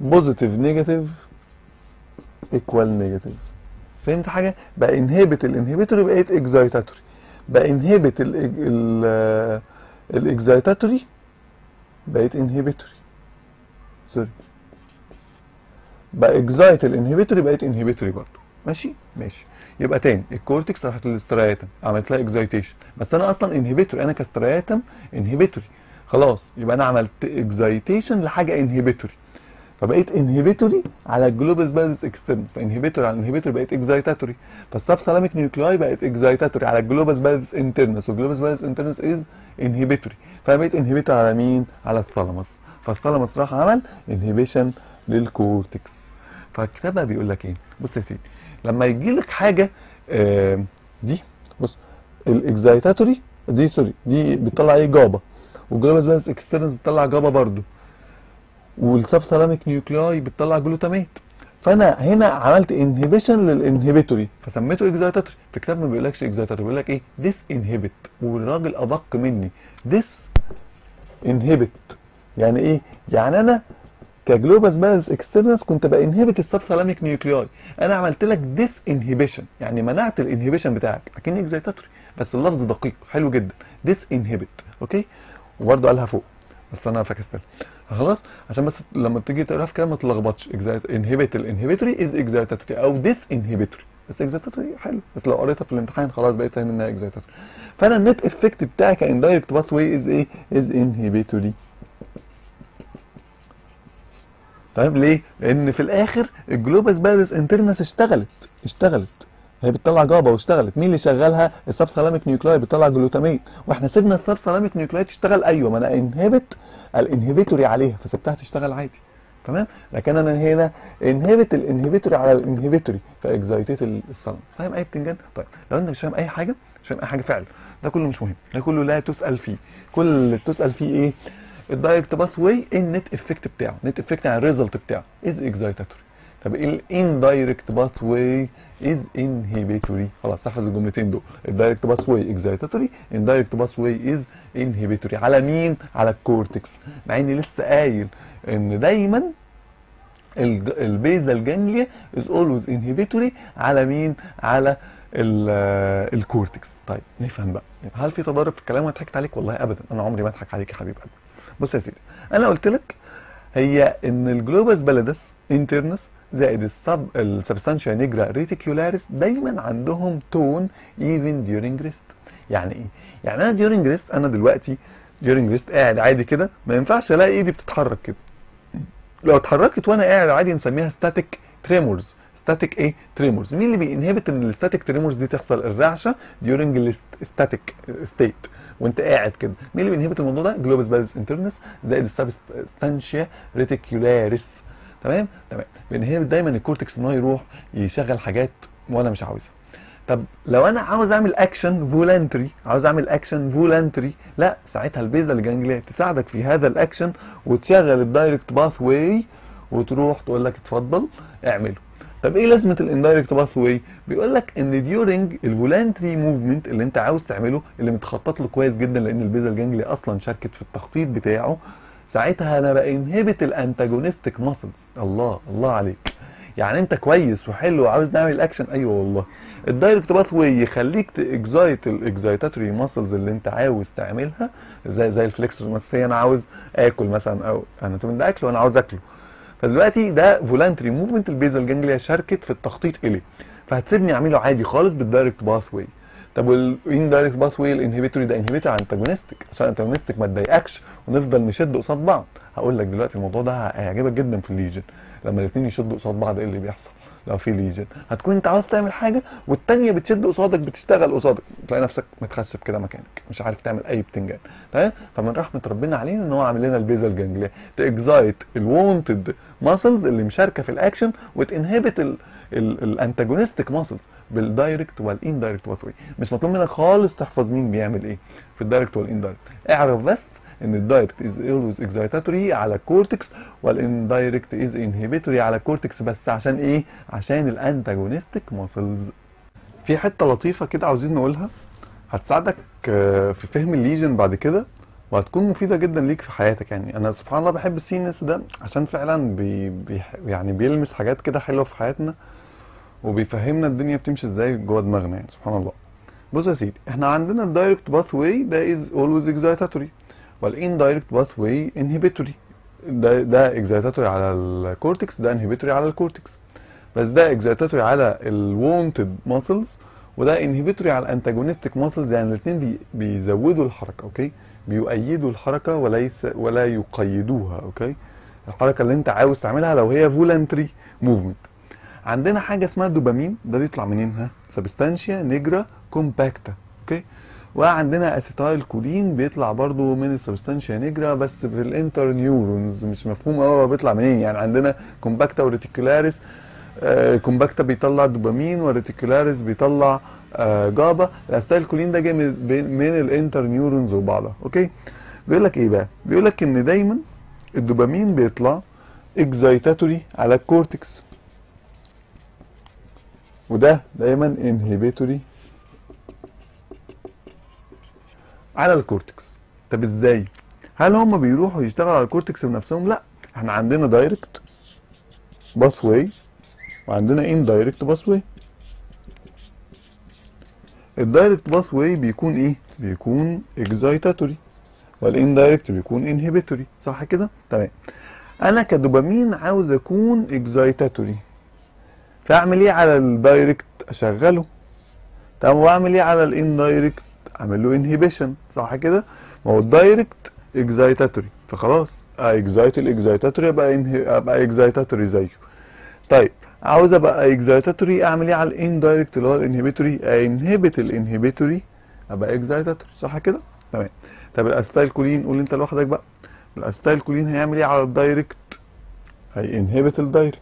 positive negative equal negative فهمت حاجة؟ بقى inhibit ال inhibitory بقيت excitatory بقى inhibit ال excitatory بقيت inhibitory sorry بقى excite ال inhibitory بقيت inhibitory برضه. ماشي؟ ماشي. يبقى تاني ال cortex راحت لل striatum عملت لها excitation بس أنا أصلا inhibitory أنا ك striatum inhibitory خلاص يبقى أنا عملت excitation لحاجة inhibitory فبقيت inhibitory على ال globus pallidus externus ف inhibitory على ال inhibitory بقيت excitatory فال subthalamic nuclei بقت excitatory على ال globus pallidus internus وال globus pallidus internus is inhibitory فانا بقيت inhibitory على مين؟ على ال thalamus فال thalamus راح عمل inhibition لل cortex. فالكتاب بقى بيقول لك إيه؟ بص يا سيدي لما يجي لك حاجة دي بص ال excitatory دي sorry دي بتطلع إيه؟ GABA وال globus pallidus externus بتطلع GABA برضو وال subthalamic nuclei بتطلع glutamate فأنا هنا عملت inhibition لل inhibitory فسميته excitatory في الكتاب ما بيقولكش excitatory بيقول لك إيه؟ disinhibit والراجل ادق مني. disinhibit يعني إيه؟ يعني أنا ك globus pallidus externus كنت ب inhibit ال subthalamic nuclei أنا عملت لك disinhibition يعني منعت ال inhibition بتاعك. أكني excitatory بس اللفظ دقيق. حلو جدا. disinhibit okay؟ وبرده قالها فوق. بس أنا فاكستها خلاص؟ عشان بس لما تيجي تقرأها في كلام ما تلخبطش. inhibit ال inhibitory is excitatory أو disinhibitory بس excitatory حلو. بس لو قريتها في الامتحان خلاص بقيت فاهم إنها excitatory فأنا ال net effect بتاعي ك indirect pathway is إيه؟ is inhibitory طيب ليه؟ لأن في الآخر ال globus pallidus internus اشتغلت اشتغلت. هي بتطلع GABA واشتغلت. مين اللي شغلها ال subthalamic nuclei بتطلع glutamate وإحنا سيبنا ال subthalamic nuclei تشتغل أيوه ما أنا inhibit ال inhibitory عليها فسبتها تشتغل عادي. تمام؟ لكن أنا هنا انهبت الانهبيتوري على الانهبيتوري فاكزايتيت الثالاموس فاهم أي بتنجان؟ طيب لو أنت مش فاهم أي حاجة مش فاهم أي حاجة فعلا. ده كله مش مهم. ده كله لا تسأل فيه. كل اللي تسال فيه إيه؟ ال direct pathway ال net effect بتاعه ال net effect يعني ال result بتاعه is excitatory طب ال indirect pathway is inhibitory خلاص تحفظ الجملتين دول. ال direct pathway excitatory indirect pathway is inhibitory على مين؟ على ال cortex. مع إني لسه قايل إن دايما ال basal ganglia is always inhibitory على مين؟ على ال cortex. طيب نفهم بقى. هل في تضارب في الكلام وضحكت عليك؟ والله ابدا. أنا عمري ما أضحك عليك يا حبيب قلبي. بص يا سيدي أنا قلت لك هي إن ال globus pallidus internus زائد السب ال substantia nigra reticularis دايما عندهم tone even during rest يعني إيه؟ يعني أنا during rest أنا دلوقتي during rest قاعد عادي كده ما ينفعش ألاقي إيدي بتتحرك كده. لو اتحركت وأنا قاعد عادي نسميها static tremors static إيه؟ tremors مين اللي بي inhibit إن ال static tremors دي تحصل؟ الرعشة during ال static state وانت قاعد كده. مين اللي بي inhibit الموضوع ده؟ globus pallidus internus زائد ال substantia reticularis تمام؟ تمام. بي inhibit دايما ال cortex ان هو يروح يشغل حاجات وأنا مش عاوزها. طب لو أنا عاوز أعمل action voluntary عاوز أعمل action voluntary لا ساعتها ال basal ganglia تساعدك في هذا الاكشن وتشغل ال direct pathway وتروح تقول لك اتفضل اعمله. طب إيه لازمة ال indirect pathway بيقول لك إن during ال voluntary movement اللي أنت عاوز تعمله اللي متخطط له كويس جدا لأن ال basal ganglia أصلا شاركت في التخطيط بتاعه ساعتها أنا ب inhibit ال antagonistic muscles الله الله عليك. يعني أنت كويس وحلو وعاوز نعمل اكشن أيوه والله. ال direct pathway يخليك ت excite ال excitatory muscles اللي أنت عاوز تعملها زي زي ال flexor مثلا أنا عاوز آكل مثلا أو أنا ده اكل وأنا عاوز أكله. فدلوقتي ده voluntary movement ال basal ganglia شاركت في التخطيط اليه فهتسيبني أعمله عادي خالص بال direct pathway طب وال indirect pathway ال inhibitory ده inhibitory antagonistic عشان antagonistic ما تضايقكش ونفضل نشد قصاد بعض. هقول لك دلوقتي الموضوع ده هيعجبك جدا في ال lesion. لما الاثنين يشدوا قصاد بعض إيه اللي بيحصل؟ لو في lesion هتكون انت عاوز تعمل حاجة والثانيه بتشد قصادك بتشتغل قصادك. تلاقي نفسك متخسف كده مكانك. مش عارف تعمل أي بتنجان. تمام؟ فمن رحمة ربنا علينا إن هو عامل لنا ال basal ganglia ت excite ال wanted muscles اللي مشاركة في الاكشن وتنهبت الانتاجونستيك ماسلز بالدايركت والاندايركت باثوي مش مطلوب منك خالص تحفظ مين بيعمل إيه في ال direct وال indirect اعرف بس إن الدايركت از اولويز اكزايتاتوري على الكورتكس والاندايركت از انهبيتوري على الكورتكس بس عشان إيه؟ عشان ال antagonistic muscles في حتة لطيفة كده عاوزين نقولها. هتساعدك آه، في فهم ال lesion بعد كده وهتكون مفيدة جدا ليك في حياتك يعني. أنا سبحان الله بحب ال CN ده عشان فعلا بي بي يعني بيلمس حاجات كده حلوة في حياتنا. وبيفهمنا الدنيا بتمشي إزاي جوه دماغنا يعني سبحان الله. بص يا سيدي إحنا عندنا ال direct pathway ده is always excitatory وال indirect pathway inhibitory ده ده excitatory على ال cortex ده inhibitory على ال cortex بس ده excitatory على ال wanted muscles وده inhibitory على ال antagonistic muscles يعني الاثنين بي بيزودوا الحركة okay بيؤيدوا الحركة وليس ولا يقيدوها okay الحركة اللي انت عاوز تعملها لو هي voluntary movement عندنا حاجة اسمها دوبامين ده بيطلع منين؟ ها؟ substantia nigra compacta okay؟ وعندنا acetylcholine بيطلع برضو من ال substantia nigra بس في ال interneurons مش مفهوم قوي بيطلع منين. يعني عندنا compacta و reticularis آه compacta بيطلع dopamine و reticularis بيطلع آه GABA. ال acetylcholine ده جاي من ال interneurons وبعضها okay؟ بيقول لك إيه بقى؟ بيقول لك إن دايما الدوبامين بيطلع excitatory على ال cortex وده دايما inhibitory على ال cortex. طب إزاي؟ هل هم بيروحوا يشتغلوا على ال cortex بنفسهم؟ لا. إحنا عندنا direct pathway وعندنا indirect pathway ال direct pathway بيكون إيه؟ بيكون excitatory وال indirect بيكون inhibitory صح كده؟ تمام. أنا كدوبامين عاوز أكون excitatory فاعمل إيه على ال direct؟ اشغله. طب واعمل إيه على ال indirect؟ اعمل له inhibition صح كده؟ ما هو ال direct excitatory فخلاص. excite ال excitatory ابقى ابقى excitatory زيه. طيب عاوز ابقى excitatory اعمل إيه على ال indirect اللي هو ال inhibitory inhibit ال inhibitory ابقى excitatory صح كده؟ تمام. طب ال acetylcholine قول انت لوحدك بقى. ال acetylcholine هيعمل إيه على ال direct؟ ه ينهبت ال direct.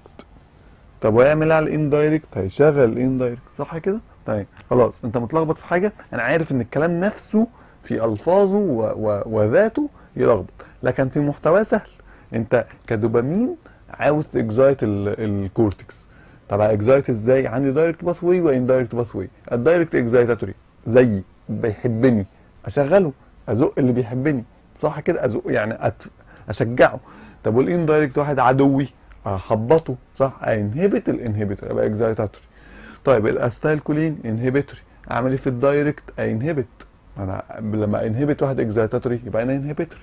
طب ويعمل على ال indirect هيشغل ال indirect صح كده؟ تمام خلاص. أنت متلخبط في حاجة أنا عارف إن الكلام نفسه في ألفاظه و... و... وذاته يلخبط. لكن في محتواه سهل. أنت كدوبامين عاوز ت excite ال cortex طب excite إزاي؟ عندي direct pathway و indirect pathway ال direct excitatory زيي. بيحبني. أشغله. أزق اللي بيحبني. صح كده؟ أزق يعني أت... أشجعه. طب وال indirect واحد عدوي. اخبطه صح؟ inhibit ال inhibitor يبقى excitatory طيب ال acetylcholine inhibitory أعمل إيه في ال direct inhibit أنا لما inhibit واحد excitatory يبقى أنا inhibitory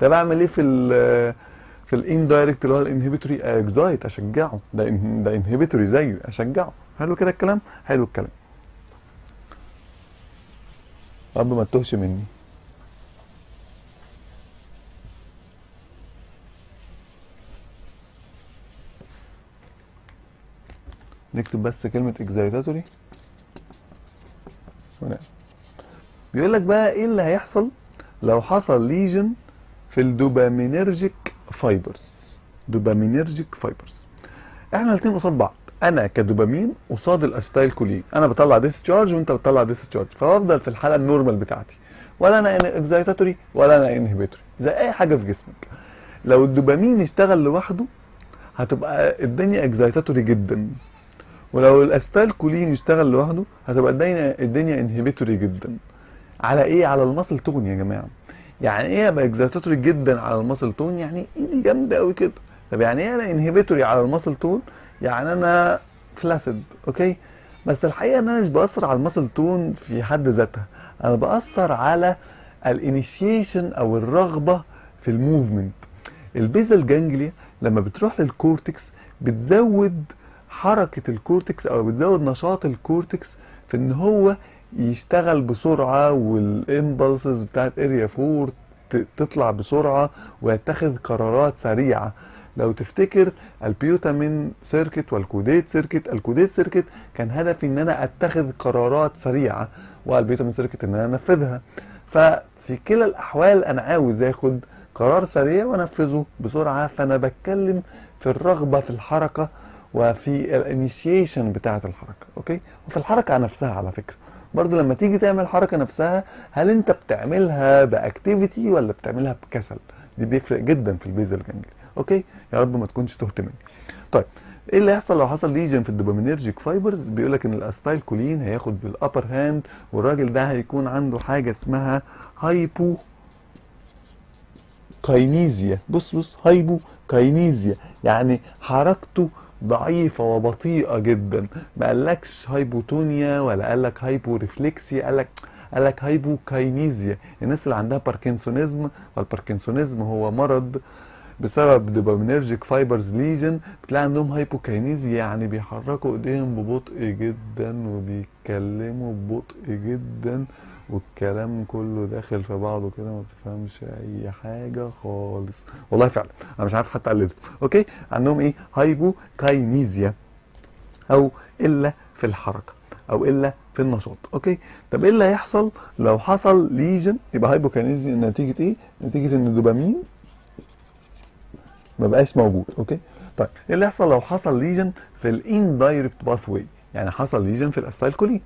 طب أعمل إيه في ال في ال indirect اللي هو ال inhibitory excite أشجعه. ده ده inhibitory زيه أشجعه. حلو كده الكلام؟ حلو الكلام. رب ما تتوهش مني. نكتب بس كلمة excitatory بيقول لك بقى إيه اللي هيحصل لو حصل lesion في ال dopaminergic fibers. dopaminergic fibers. إحنا الاثنين قصاد بعض. أنا كدوبامين قصاد ال acetylcholine أنا بطلع discharge وأنت بتطلع discharge فبفضل في الحالة ال normal بتاعتي. ولا أنا excitatory ولا أنا inhibitory زي أي حاجة في جسمك. لو الدوبامين اشتغل لوحده هتبقى الدنيا excitatory جدا. ولو ال acetylcholine اشتغل لوحده هتبقى الدنيا الدنيا inhibitory جدا. على إيه؟ على ال muscle tone يا جماعة. يعني إيه ابقى excitatory جدا على ال muscle tone يعني إيدي جامدة قوي كده. طب يعني إيه أنا inhibitory على ال muscle tone يعني أنا flaccid okay؟ بس الحقيقة إن أنا مش بأثر على ال muscle tone في حد ذاتها. أنا بأثر على الانيشيشن أو الرغبة في ال movement ال basal ganglia لما بتروح لل cortex بتزود حركة ال cortex أو بتزود نشاط ال cortex في إن هو يشتغل بسرعة وال impulses بتاعت area 4 تطلع بسرعة ويتخذ قرارات سريعة. لو تفتكر ال putamen circuit وال caudate circuit ال caudate circuit كان هدفي إن أنا أتخذ قرارات سريعة وال putamen circuit إن أنا أنفذها. ففي كلا الأحوال أنا عاوز آخد قرار سريع وأنفذه بسرعة فأنا بتكلم في الرغبة في الحركة وفي الانيشيشن بتاعة الحركة okay؟ وفي الحركة نفسها على فكرة. برضو لما تيجي تعمل الحركه نفسها هل أنت بتعملها ب activity ولا بتعملها بكسل؟ دي بيفرق جدا في ال basal ganglia okay؟ يا رب ما تكونش تهت مني. طيب إيه اللي هيحصل لو حصل lesion في ال dopaminergic fibers؟ بيقول لك إن ال acetylcholine هياخد بال upper hand والراجل ده هيكون عنده حاجة اسمها hypokinesia بص بص hypokinesia يعني حركته ضعيفة وبطيئة جدا. ما قالكش hypotonia ولا قالك hyporeflexia قالك قالك hypokinesia الناس اللي عندها parkinsonism وال parkinsonism هو مرض بسبب dopaminergic fibers lesion بتلاقي عندهم hypokinesia يعني بيحركوا ايديهم ببطء جدا وبيتكلموا ببطء جدا. والكلام كله داخل في بعضه كده ما بتفهمش أي حاجة خالص. والله فعلا أنا مش عارف حتى أقلده. okay؟ عندهم إيه؟ hypokinesia أو قلة في الحركة أو قلة في النشاط. okay؟ طب إيه اللي هيحصل؟ لو حصل lesion يبقى hypokinesia نتيجة إيه؟ نتيجة إن الدوبامين ما بقاش موجود. okay؟ طيب إيه اللي يحصل لو حصل lesion في ال indirect pathway يعني حصل lesion في ال acetylcholine.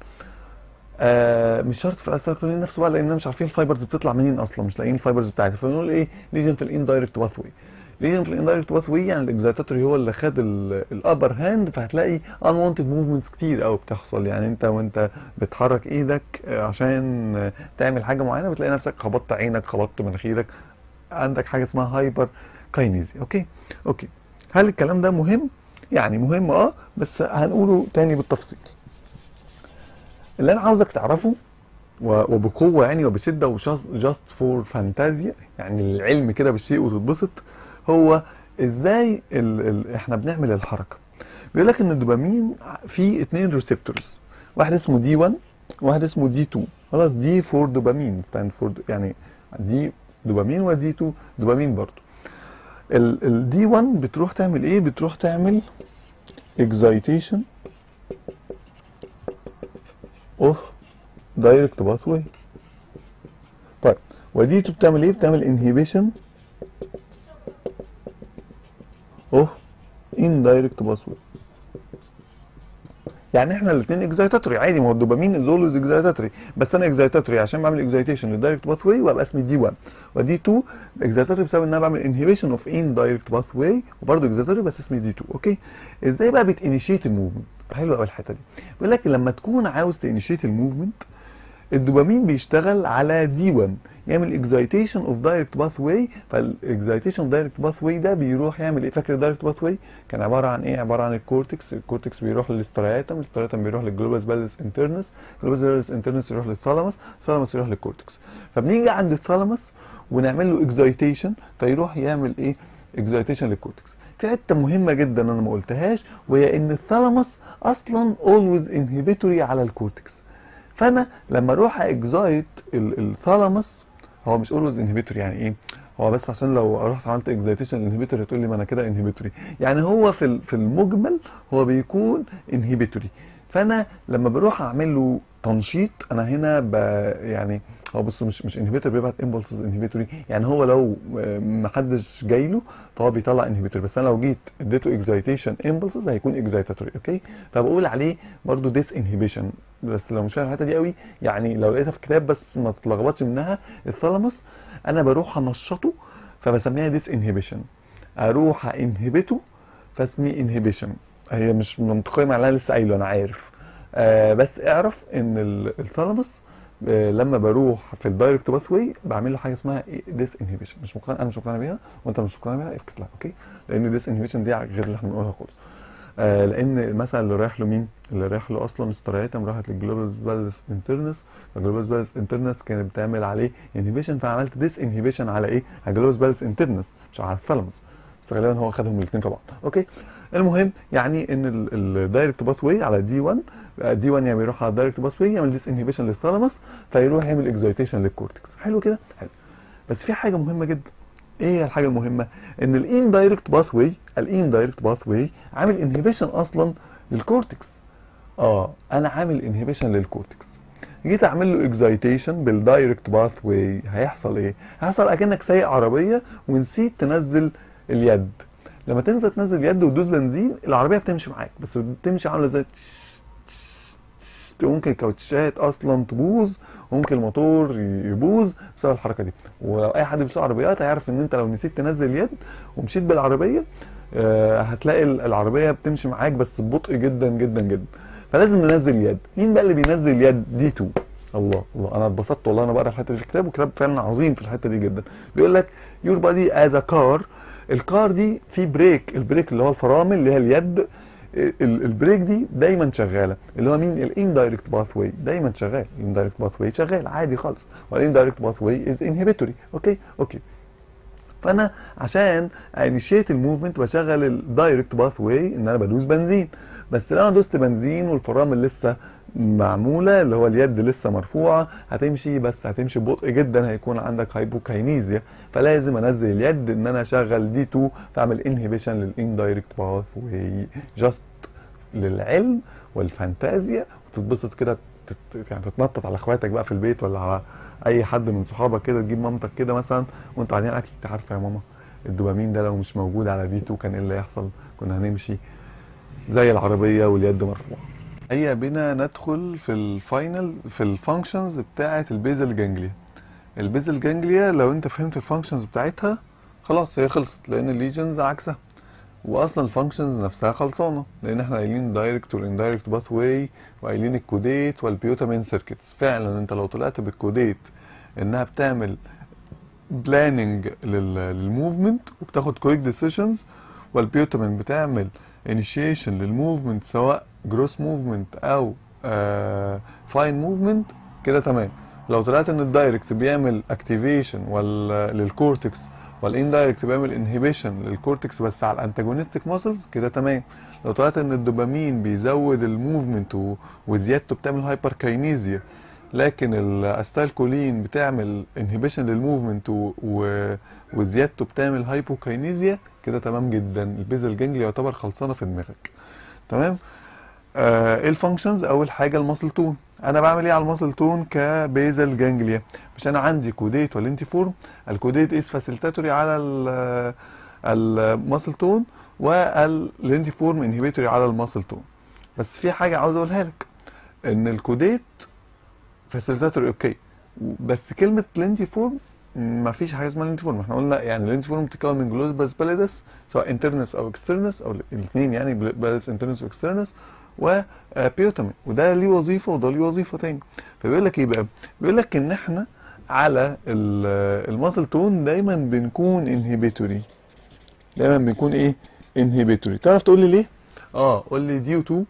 آه مش شرط في ال acetylcholine نفسه بقى لأن مش عارفين ال fibers بتطلع منين أصلا مش لاقيين ال fibers بتاعتها. فنقول إيه؟ lesion في ال indirect pathway lesion في ال indirect pathway يعني ال excitatory هو اللي خد ال upper hand فهتلاقي unwanted movements كتير قوي بتحصل. يعني أنت وأنت بتحرك إيدك عشان تعمل حاجة معينة بتلاقي نفسك خبطت عينك خبطت مناخيرك عندك حاجة اسمها hyperkinesia okay؟ okay. هل الكلام ده مهم؟ يعني مهم آه بس هنقوله تاني بالتفصيل. اللي أنا عاوزك تعرفه وبقوة يعني وبشدة و just for fantasia يعني العلم كده بالشيء وتتبسط هو إزاي ال ال إحنا بنعمل الحركة. بيقول لك إن الدوبامين فيه اتنين receptors واحد اسمه D 1 واحد اسمه D 2 خلاص D for dopamine stand for يعني D دوبامين و D 2 دوبامين برضو. ال D 1 بتروح تعمل إيه؟ بتروح تعمل excitation. Of direct pathway طيب و D 2 بتعمل إيه بتعمل inhibition of indirect pathway يعني إحنا الاثنين excitatory عادي ما هو ال dopamine is always excitatory بس أنا excitatory عشان بعمل excitation لل direct pathway وأبقى اسمي D 1 و D 2 excitatory بسبب إن أنا بعمل inhibition of indirect pathway وبرده excitatory بس اسمي D 2 okay؟ إزاي بقى بت initiate ال movement حلوة قوي الحتة دي. بيقول لك لما تكون عاوز ت initiate ال movement الدوبامين بيشتغل على D 1 يعمل excitation of direct pathway فال excitation of direct pathway ده بيروح يعمل إيه؟ فاكر ال direct pathway كان عبارة عن إيه؟ عبارة عن الكورتكس الكورتكس بيروح للسترياتم الاسترياتم بيروح للجلوباس بالس انترنس الجلوباس بالس انترنس يروح للثالاموس الثالاموس يروح للكورتكس فبنيجي عند ال thalamus ونعمل له excitation فيروح يعمل إيه؟ excitation لل cortex في حتة مهمة جدا أنا ما قلتهاش وهي إن ال thalamus أصلا always inhibitory على ال cortex فانا لما أروح excite ال thalamus هو مش always inhibitory يعني إيه؟ هو بس عشان لو رحت عملت excitation inhibitory تقول لي ما أنا كده inhibitory يعني هو في في المجمل هو بيكون inhibitory فانا لما بروح اعمل له تنشيط أنا هنا ب يعني هو بص مش مش inhibitor بيبعت impulses inhibitory يعني هو لو ما حدش جاي له فهو بيطلع inhibitory بس أنا لو جيت اديته excitation impulses هيكون excitatory okay؟ فبقول عليه برضو disinhibition بس لو مش فاهم الحتة دي قوي يعني لو لقيتها في كتاب بس ما تتلخبطش منها ال thalamus أنا بروح أنشطه فبسميها disinhibition أروح أ inhibit ه فأسميه inhibition هي مش منطقية مع اللي لسه قايله أنا عارف. آه بس اعرف ان ال thalamus آه لما بروح في ال direct pathway بعمل له حاجة اسمها disinhibition مش مقتنع أنا مش مقتنع بيها وانت مش مقتنع بيها افكس لها okay؟ لأن disinhibition دي غير اللي إحنا بنقولها خالص. آه لأن مثلا اللي رايح له مين؟ اللي رايح له أصلا striatum راحت لل globus pallidus internus فال globus pallidus internus كانت بتعمل عليه inhibition فعملت disinhibition على إيه؟ على ال globus pallidus internus مش على ال thalamus. بس غالبا هو خدهم الاثنين في بعض. okay؟ المهم يعني إن ال direct pathway على D 1 D 1 يعني بيروح على ال direct pathway يعمل disinhibition لل thalamus فيروح يعمل excitation لل cortex حلو كده؟ حلو. بس في حاجة مهمة جدا. إيه الحاجة المهمة؟ إن ال indirect pathway ال indirect pathway عامل inhibition أصلا لل cortex آه أنا عامل inhibition لل cortex جيت أعمل له excitation بال direct pathway هيحصل إيه؟ هيحصل أكنك سايق عربية ونسيت تنزل اليد. لما تنزل تنزل يد وتدوس بنزين العربية بتمشي معاك بس بتمشي عاملة زي ممكن الكاوتشات أصلا تبوظ وممكن الموتور يبوظ بسبب الحركة دي. ولو أي حد بيسوق عربيات هيعرف إن أنت لو نسيت تنزل يد ومشيت بالعربية آه، هتلاقي العربية بتمشي معاك بس ببطء جدا جدا جدا. فلازم ننزل يد. مين بقى اللي بينزل يد؟ دي 2 الله الله. أنا اتبسطت والله أنا بقرأ الحتة دي في الكتاب وكتاب فعلا عظيم في الحتة دي جدا. بيقول لك your body is a car ال car دي في brake ال brake اللي هو الفرامل اللي هي اليد ال- ال brake دي دايما شغالة. اللي هو مين؟ ال indirect pathway دايما شغال. ال indirect pathway شغال عادي خالص. وال indirect pathway is inhibitory okay؟ okay. فأنا عشان initiate ال movement بشغل ال direct pathway إن أنا بدوس بنزين. بس لو أنا دوست بنزين والفرامل لسه معمولة اللي هو اليد لسه مرفوعة هتمشي بس هتمشي ببطء جدا هيكون عندك hypokinesia فلازم أنزل اليد إن أنا أشغل D 2 فأعمل inhibition لل indirect pathway just للعلم والفانتازيا وتتبسط كده تت- يعني تتنطط على أخواتك بقى في البيت ولا على أي حد من صحابك كده تجيب مامتك كده مثلا وانتوا قاعدين اكل أنت عارفه يا ماما الدوبامين ده لو مش موجود على فيتو كان إيه اللي يحصل كنا هنمشي زي العربية واليد مرفوعة. هيا بنا ندخل في ال final في ال functions بتاعة ال basal ganglia ال basal ganglia لو انت فهمت ال functions بتاعتها خلاص هي خلصت لأن ال lesions عكسها. واصلا ال functions نفسها خلصانة لأن إحنا قايلين direct وال indirect pathway وقايلين ال caudate وال putamen circuits فعلا انت لو طلعت بال caudate إنها بتعمل planning لل movement وبتاخد quick decisions وال putamen بتعمل initiation لل movement سواء gross movement أو fine movement كده تمام. لو طلعت إن الدايركت بيعمل اكتيفيشن للكورتكس والاندايركت بيعمل انهبيشن للكورتكس بس على الانتاجونستيك ماسلز كده تمام. لو طلعت إن الدوبامين بيزود ال movement وزيادته بتعمل hyperkinesia لكن ال acetylcholine بتعمل inhibition لل movement. وزيادته بتعمل hypokinesia كده تمام جدا. ال basal ganglia يعتبر خلصانة في دماغك. تمام؟ آه إيه ال functions اول حاجة ال muscle tone أنا بعمل إيه على ال muscle tone ك basal ganglia. مش أنا عندي كوديت والانتيفورم الكوديت از فاسيلتاتوري على الماسل تون والانتيفورم انهبيتوري على الماسل تون بس في حاجة عاوز أقولها لك إن ال caudate facilitatory okay بس كلمة lentiform ما فيش حاجة اسمها lentiform إحنا قلنا يعني ال lentiform بتتكون من globus pallidus سواء internus أو externus أو الاثنين يعني pallidus internus و externus و putamen. وده ليه وظيفة وده ليه وظيفة تاني. فبيقول لك إيه بقى؟ بيقول لك إن إحنا على ال muscle tone دايما بنكون inhibitory دايما بنكون إيه؟ inhibitory تعرف تقول لي ليه؟ آه قول لي due to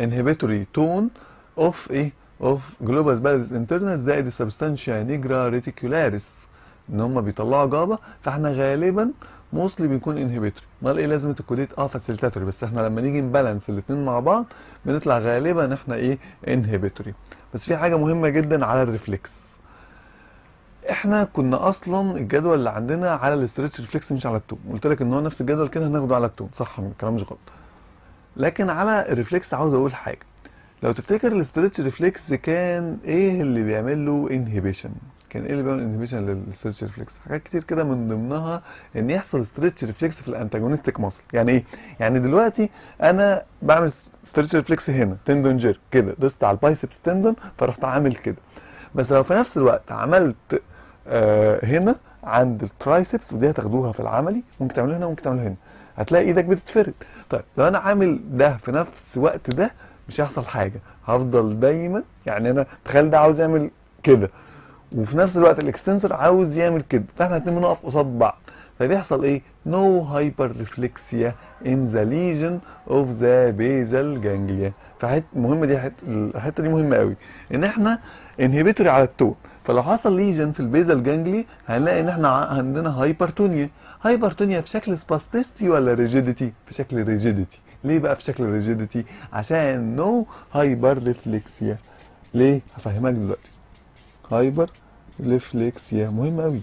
inhibitory tone of إيه؟ of globus pallidus internus زائد ال substantia nigra reticularis إن هم بيطلعوا GABA فإحنا غالبا mostly بيكون inhibitory امال إيه لازمة ال caudate آه facilitatory بس إحنا لما نيجي ن balance الاثنين مع بعض بنطلع غالبا إحنا إيه؟ inhibitory بس في حاجة مهمة جدا على ال reflex إحنا كنا أصلا الجدول اللي عندنا على ال stretch reflex مش على ال tone قلت لك إن هو نفس الجدول كده هناخده على ال tone صح الكلام مش غلط. لكن على ال reflex عاوز أقول حاجة. لو تفتكر ال stretch reflex كان إيه اللي بيعمل له inhibition كان إيه اللي بيعمل inhibition لل stretch reflex حاجات كتير كده من ضمنها إن يحصل stretch reflex في ال antagonistic muscle يعني إيه؟ يعني دلوقتي أنا بعمل stretch reflex هنا tendon jerk كده دست على ال biceps tendon فرحت عامل كده. بس لو في نفس الوقت عملت آه هنا عند ال triceps ودي هتاخدوها في العملي ممكن تعملوها هنا ممكن تعملوها هنا. هتلاقي إيدك بتتفرد. طيب لو أنا عامل ده في نفس وقت ده مش هيحصل حاجة. هفضل دايما يعني أنا تخيل ده عاوز يعمل كده. وفي نفس الوقت ال extensor عاوز يعمل كده فاحنا الاتنين بنقف قصاد بعض. فبيحصل إيه؟ no hyperreflexia in the lesion of the basal ganglia فحته مهمه دي حتة الحتة دي مهمة قوي. إن إحنا inhibitory على ال tone. فلو حصل lesion في ال basal ganglia هنلاقي إن إحنا عندنا hypertonia hypertonia في شكل spasticity ولا rigidity في شكل rigidity ليه بقى في شكل rigidity عشان no hyperreflexia ليه؟ هفهمك دلوقتي. hyperreflexia مهم قوي.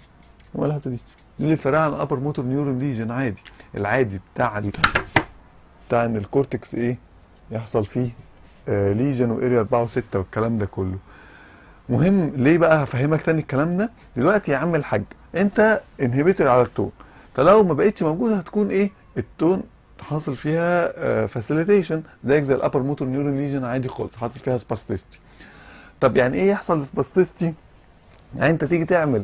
هو الحتة دي. دي اللي فرقها عن ال upper motor neuron lesion عادي. العادي بتاع ال... بتاع إن ال cortex إيه يحصل فيه آه lesion و area 4 و6 والكلام ده كله. مهم ليه بقى هفهمك تاني الكلام ده؟ دلوقتي يا عم الحاج أنت inhibitor على ال tone. فلو ما بقتش موجودة هتكون إيه؟ ال tone حاصل فيها facilitation زيك زي ال upper motor neuron lesion عادي خالص حاصل فيها spasticity طب يعني إيه يحصل spasticity يعني أنت تيجي تعمل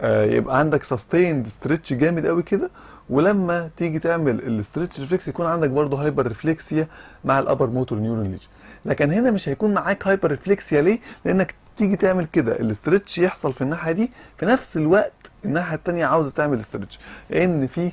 آه، يبقى عندك sustained stretch جامد قوي كده ولما تيجي تعمل ال stretch reflex يكون عندك برضه hyperreflexia مع ال upper motor neuron lesion لكن هنا مش هيكون معاك hyperreflexia ليه؟ لأنك تيجي تعمل كده ال stretch يحصل في الناحية دي في نفس الوقت الناحية التانية عاوزة تعمل stretch لأن في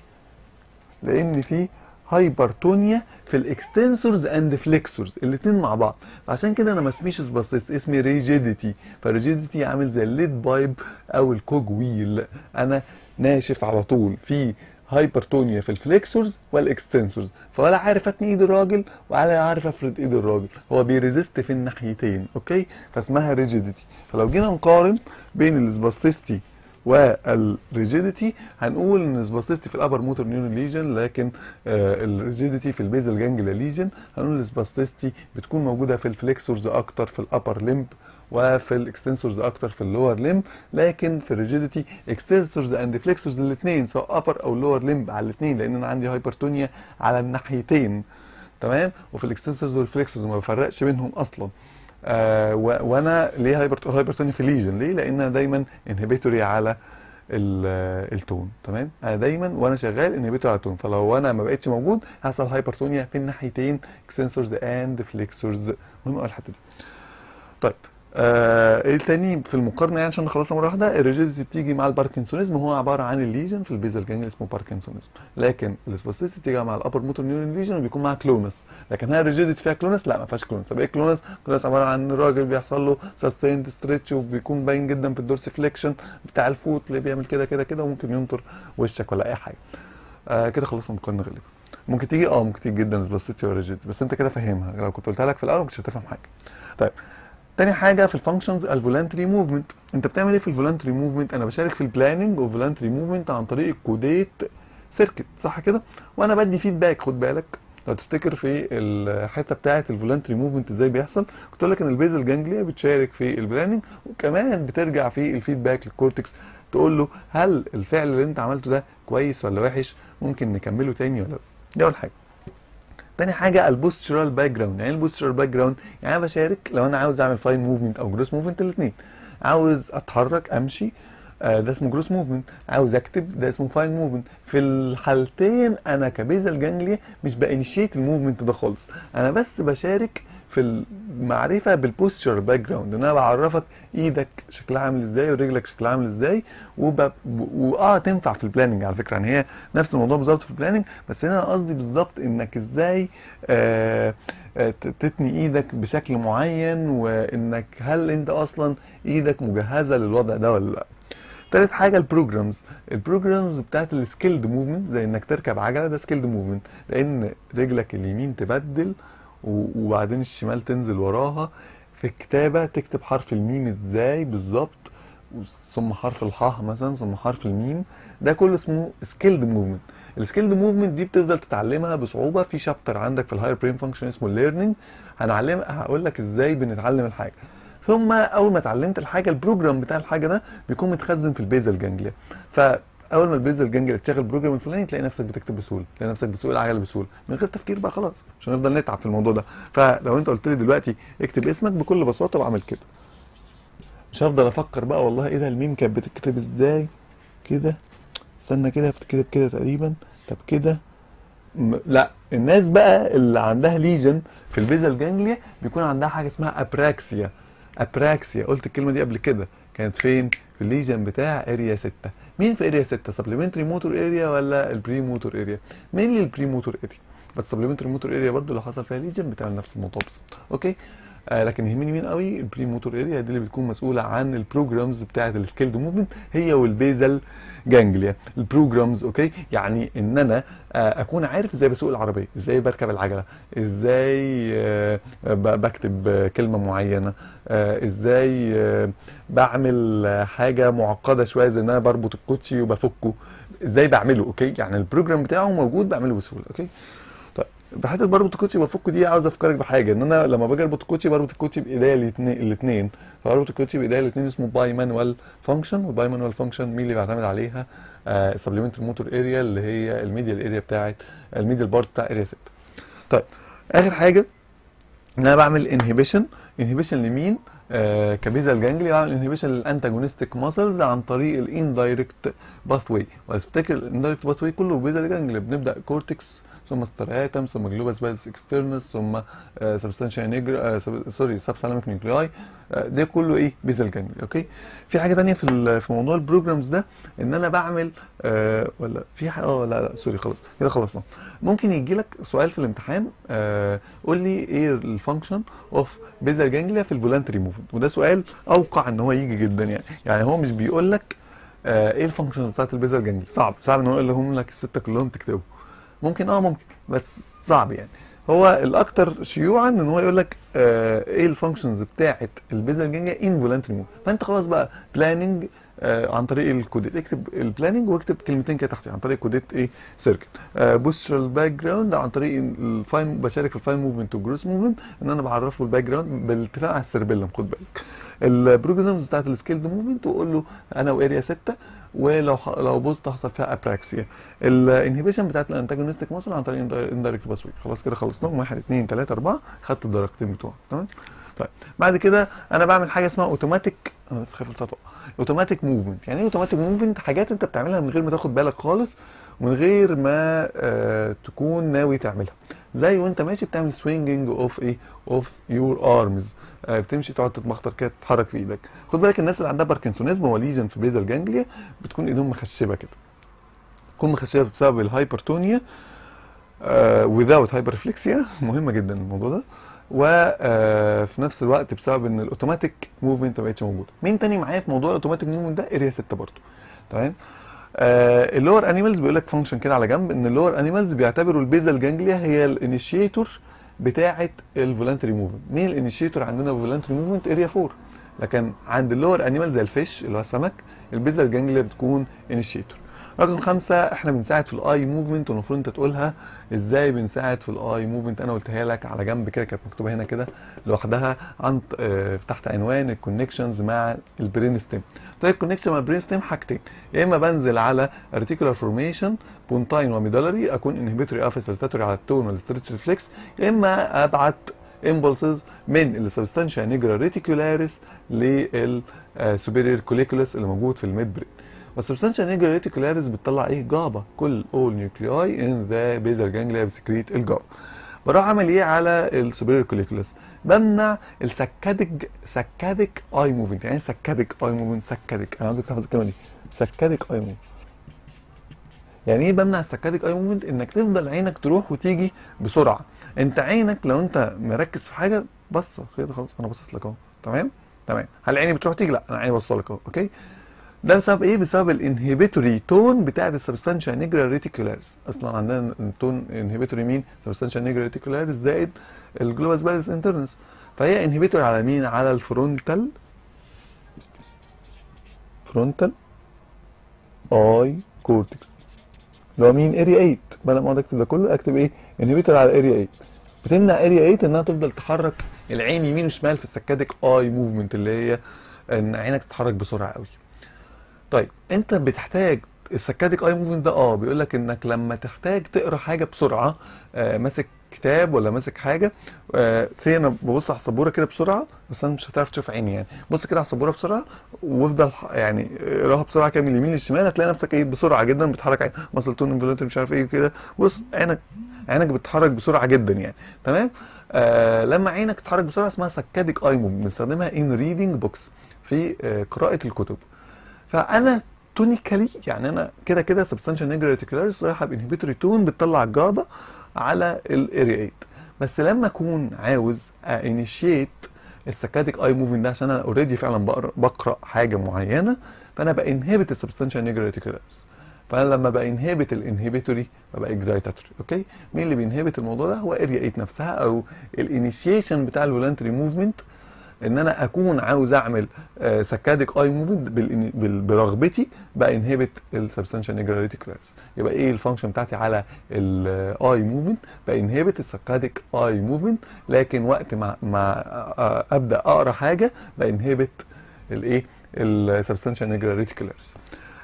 لأن في hypertonia في ال extensors and flexors الاثنين مع بعض. عشان كده أنا ما اسميش spasticity اسمي rigidity. ف rigidity عامل زي ال lead pipe أو ال cogwheel. أنا ناشف على طول في hypertonia في ال flexors وال extensors. فولا عارف أتني إيد الراجل ولا عارف أفرد إيد الراجل. هو بي resist في الناحيتين okay؟ فاسمها rigidity. فلو جينا نقارن بين السباستيستي والريجيديتي هنقول إن السباستيستي في الابر موتور نيورون ليجن لكن آه ال rigidity في ال basal ganglia lesion هنقول ال spasticity بتكون موجودة في الفليكسورز أكتر في الابر ليمب وفي الاكستنسورز أكتر في اللور ليمب لكن في ال rigidity extensors and flexors الاثنين سواء upper أو lower limb على الاثنين لأن أنا عندي hypertonia على الناحيتين. تمام؟ وفي ال extensors وال flexors ما بفرقش بينهم أصلا. آه وأنا ليه hyper hypertonia في ال lesion ليه؟ لأن دايما inhibitory على ال- ال tone تمام؟ أنا دايما وأنا شغال inhibitory على ال tone فلو أنا ما بقتش موجود هيحصل hypertonia في الناحيتين extensors and flexors مهم قوي الحتة دي. طيب آه التاني في المقارنة يعني؟ عشان نخلصها مرة واحدة. ال rigidity بتيجي مع ال parkinsonism هو عبارة عن ال lesion في ال basal ganglia اسمه parkinsonism لكن ال spasticity بتيجي مع ال upper motor neuron lesion وبيكون معاها clonus لكن هل ال rigidity فيها clonus لا ما فيهاش clonus طب إيه clonus clonus عبارة عن راجل بيحصل له sustained stretch وبيكون باين جدا في ال dorsiflexion بتاع ال foot اللي بيعمل كده كده كده وممكن ينطر وشك ولا أي حاجة. آه كده خلصنا المقارنه غالبا ممكن تيجي؟ آه ممكن تيجي جدا spasticity و rigidity بس أنت كده فاهمها. لو كنت قلتها لك في الأول ما كنتش هتفهم حاجة. طيب تاني حاجة في ال functions ال voluntary movement انت بتعمل إيه في ال voluntary movement أنا بشارك في ال planning of voluntary movement عن طريق ال caudate circuit صح كده؟ وأنا بدي feedback خد بالك. لو تفتكر في الحتة بتاعه ال voluntary movement إزاي بيحصل؟ كنت لك إن ال basal ganglia بتشارك في ال planning وكمان بترجع في ال feedback لل cortex تقول له هل الفعل اللي انت عملته ده كويس ولا وحش؟ ممكن نكمله تاني ولا؟ لا دي أول حاجة. تاني حاجة ال postural background يعني ال postural background يعني أنا بشارك لو أنا عاوز أعمل fine movement أو gross movement الاثنين عاوز أتحرك أمشي آه، ده اسمه gross movement عاوز أكتب ده اسمه fine movement في الحالتين أنا ك basal ganglia مش ب initiate ال movement ده خالص. أنا بس بشارك في المعرفة بال posture background إن أنا بعرفك إيدك شكلها عامل إزاي ورجلك شكلها عامل إزاي. واه تنفع في ال planning على فكرة. يعني هي نفس الموضوع بالظبط في ال planning بس هنا أنا قصدي بالظبط إنك إزاي آه آه، تتني إيدك بشكل معين وإنك هل أنت أصلا إيدك مجهزة للوضع ده ولا لأ. تالت حاجة ال programs ال programs بتاعت ال skilled movement زي إنك تركب عجلة ده skilled movement لأن رجلك اليمين تبدل وبعدين الشمال تنزل وراها في كتابة تكتب حرف الميم إزاي بالظبط ثم حرف الحاء مثلا ثم حرف الميم. ده كله اسمه skilled movement ال skilled movement دي بتفضل تتعلمها بصعوبة. في chapter عندك في ال higher brain function اسمه ال learning هنعلم هقول لك إزاي بنتعلم الحاجة. ثم أول ما اتعلمت الحاجة ال program بتاع الحاجة ده بيكون متخزن في ال basal ganglia فاول ما ال basal ganglia تشغل ال program الفلاني تلاقي نفسك بتكتب بسهولة تلاقي نفسك بتسوق العجلة بسهولة. من غير تفكير بقى خلاص مش هنفضل نتعب في الموضوع ده. فلو أنت قلت لي دلوقتي اكتب اسمك بكل بساطة بعمل كده. مش هفضل أفكر بقى والله إيه ده الميم كانت بتتكتب إزاي؟ كده؟ استنى كده بتتكتب كده تقريبا. طب كده؟ لا. الناس بقى اللي عندها lesion في ال basal ganglia بيكون عندها حاجة اسمها apraxia. apraxia. قلت الكلمة دي قبل كده. كانت فين؟ في ال lesion بتاع area 6 مين في area 6 supplementary motor area ولا ال premotor area مين ال premotor area بس supplementary motor area برضو اللي حصل فيها lesion بتعمل نفس الموضوع بالظبط. okay لكن يهمني مين قوي؟ ال premotor area دي اللي بتكون مسؤولة عن ال programs بتاعة ال skilled movement هي وال basal ganglia ال programs okay؟ يعني إن أنا آه أكون عارف إزاي بسوق العربية إزاي بركب العجلة إزاي آه بكتب آه، كلمة معينة آه إزاي آه بعمل آه، حاجة معقدة شوية زي إن أنا بربط الكوتشي وبفكه إزاي بعمله okay؟ يعني ال program بتاعه موجود بعمله بسهولة okay؟ بحته بربط الكوتشي بفك دي عاوز أفكرك بحاجة إن أنا لما باجي اربط الكوتشي بربط الكوتشي بإيديا الاثنين فاربط الكوتشي بإيديا الاثنين اسمه bimanual function وال bimanual function مين اللي بعتمد عليها؟ ال supplementary motor area اللي هي ال medial area بتاعت ال medial part بتاع area 6 طيب آخر حاجة إن أنا بعمل inhibition inhibition لمين؟ آه ك basal ganglia بعمل inhibition لل antagonistic muscles عن طريق ال indirect pathway وأفتكر ال indirect pathway كله basal ganglia بنبدأ cortex ثم striatum ثم globus pallidus externus ثم substantia nigra sorry subthalamic nuclei ده كله إيه؟ basal ganglia okay؟ في حاجة تانية في في موضوع ال programs ده إن أنا بعمل آه ولا في آه لا لا sorry خلاص كده خلصنا. ممكن يجي لك سؤال في الامتحان آه قول لي إيه ال function of basal ganglia في ال voluntary movement وده سؤال أوقع إن هو يجي جدا يعني. يعني هو مش بيقول لك آه إيه ال function بتاعت ال basal ganglia؟ صعب صعب إن هو يقول لهم لك الستة كلهم تكتبهم ممكن آه ممكن بس صعب يعني. هو الاكثر شيوعا إن هو يقول لك آه إيه ال functions بتاعه ال basal ganglia in voluntary movement فأنت خلاص بقى planning آه عن طريق ال caudate. اكتب ال planning واكتب كلمتين كده تحت عن طريق caudate إيه؟ circuit آه postural background عن طريق ال fine بشارك في ال fine movement وال gross movement إن أنا بعرفه ال background بالاتفاق على ال cerebellum خد بالك. ال programs بتاعت ال skilled movement واقول له أنا و area 6 ولو. لو بوظت هحصل فيها apraxia ال inhibition بتاعت ال antagonistic muscle عن طريق indirect pathway خلاص كده خلصناهم. 1 2 3 4 خدت الدرجتين بتوعي تمام؟ طيب. بعد كده أنا بعمل حاجة اسمها اوتوماتيك أنا بس خايف التطبيق. automatic movement يعني إيه automatic movement حاجات أنت بتعملها من غير ما تاخد بالك خالص ومن غير ما آه تكون ناوي تعملها. زي وأنت ماشي بتعمل swinging of إيه of your arms بتمشي تقعد تتمخطر كده تتحرك في إيدك. خد بالك الناس اللي عندها parkinsonism و lesion في basal ganglia بتكون إيدهم مخشبة كده. تكون مخشبة بسبب ال hypertonia آه without hyperreflexia مهمة جدا الموضوع ده. وفي نفس الوقت بسبب إن ال automatic movement ما بقتش موجودة. مين تاني معايا في موضوع ال automatic movement ده؟ area 6 برضه تمام؟ آه ال lower animals بيقول لك function كده على جنب إن ال lower animals بيعتبروا ال basal ganglia هي ال initiator بتاعة ال voluntary movement مين ال initiator عندنا في movement area 4 لكن عند ال lower animal زي ال fish اللي هو السمك ال basal ganglia بتكون initiator رقم خمسة إحنا بنساعد في ال eye movement والمفروض أنت تقولها إزاي بنساعد في ال eye movement أنا قلتها لك على جنب كده كانت مكتوبة هنا كده لوحدها عن آه تحت عنوان الكونكشنز مع البرين ستيم طيب الكونكشن مع البرين ستيم حاجتين. يا إما بنزل على reticular formation pontine و medullary أكون inhibitory أو facilitatory على ال tone وال stretch reflex يا إما أبعت impulses من ال substantia nigra reticularis لل superior colliculus اللي موجود في ال midbrain وال substantia nigra reticularis بتطلع إيه؟ GABA كل all nuclei in the basal ganglia ب secrete ال GABA. بروح أعمل إيه على ال superior colliculus بمنع ال saccadic saccadic eye movement يعني saccadic eye movement saccadic أنا عاوزك تحفظ الكلمة دي. saccadic eye movement يعني إيه بمنع ال saccadic eye movement إنك تفضل عينك تروح وتيجي بسرعة. أنت عينك لو أنت مركز في حاجة بص كده خلاص أنا باصص لك أهو. تمام؟ تمام. هل عيني بتروح تيجي؟ لا أنا عيني باصه لك أهو okay؟ ده بسبب إيه؟ بسبب ال inhibitory tone بتاعت ال substantia nigra reticularis أصلا عندنا ال tone inhibitory مين substantia nigra reticularis زائد ال globus pallidus internus فهي inhibitory على مين؟ على ال frontal frontal eye cortex اللي هو مين؟ area 8 بدل ما أقعد أكتب ده كله أكتب إيه؟ inhibitor على area 8 بتمنع area 8 إنها تفضل تحرك العين يمين وشمال في ال saccadic eye movement اللي هي إن عينك تتحرك بسرعة قوي. طيب أنت بتحتاج ال saccadic eye movement ده آه بيقول لك إنك لما تحتاج تقرأ حاجة بسرعة آه ماسك كتاب ولا ماسك حاجة آه سي أنا ببص على السبورة كده بسرعة بس أنا مش هتعرف تشوف عيني يعني. بص كده على السبورة بسرعة وافضل يعني اقراها بسرعة كده من اليمين للشمال هتلاقي نفسك إيه بسرعة جدا بتحرك عين muscle tone مش عارف إيه كده. بص عينك عينك بتتحرك بسرعة جدا يعني. تمام؟ آه لما عينك تتحرك بسرعة اسمها saccadic eye movement بنستخدمها in reading books في آه قراءة الكتب. فأنا tonically يعني أنا كده كده substantia nigra reticularis رايحة ب inhibitory tone بتطلع ال GABA على ال area 8 بس لما أكون عاوز initiate ال saccadic eye movement ده عشان أنا already فعلا بقرا, حاجة معينة فأنا ب inhibit ال substantia nigra reticularis فأنا لما ب inhibit ال inhibitory ببقى excitatory okay مين اللي بي inhibit الموضوع ده؟ هو area 8 نفسها أو ال initiation بتاع ال voluntary movement ان أنا اكون عاوز اعمل saccadic eye movement برغبتي ب inhibit ال substantia nigra reticularis يبقى إيه ال function بتاعتي على ال eye movement ب inhibit ال saccadic eye movement لكن وقت ما ما آه، أبدأ أقرأ حاجة ب inhibit الايه ال substantia nigra reticularis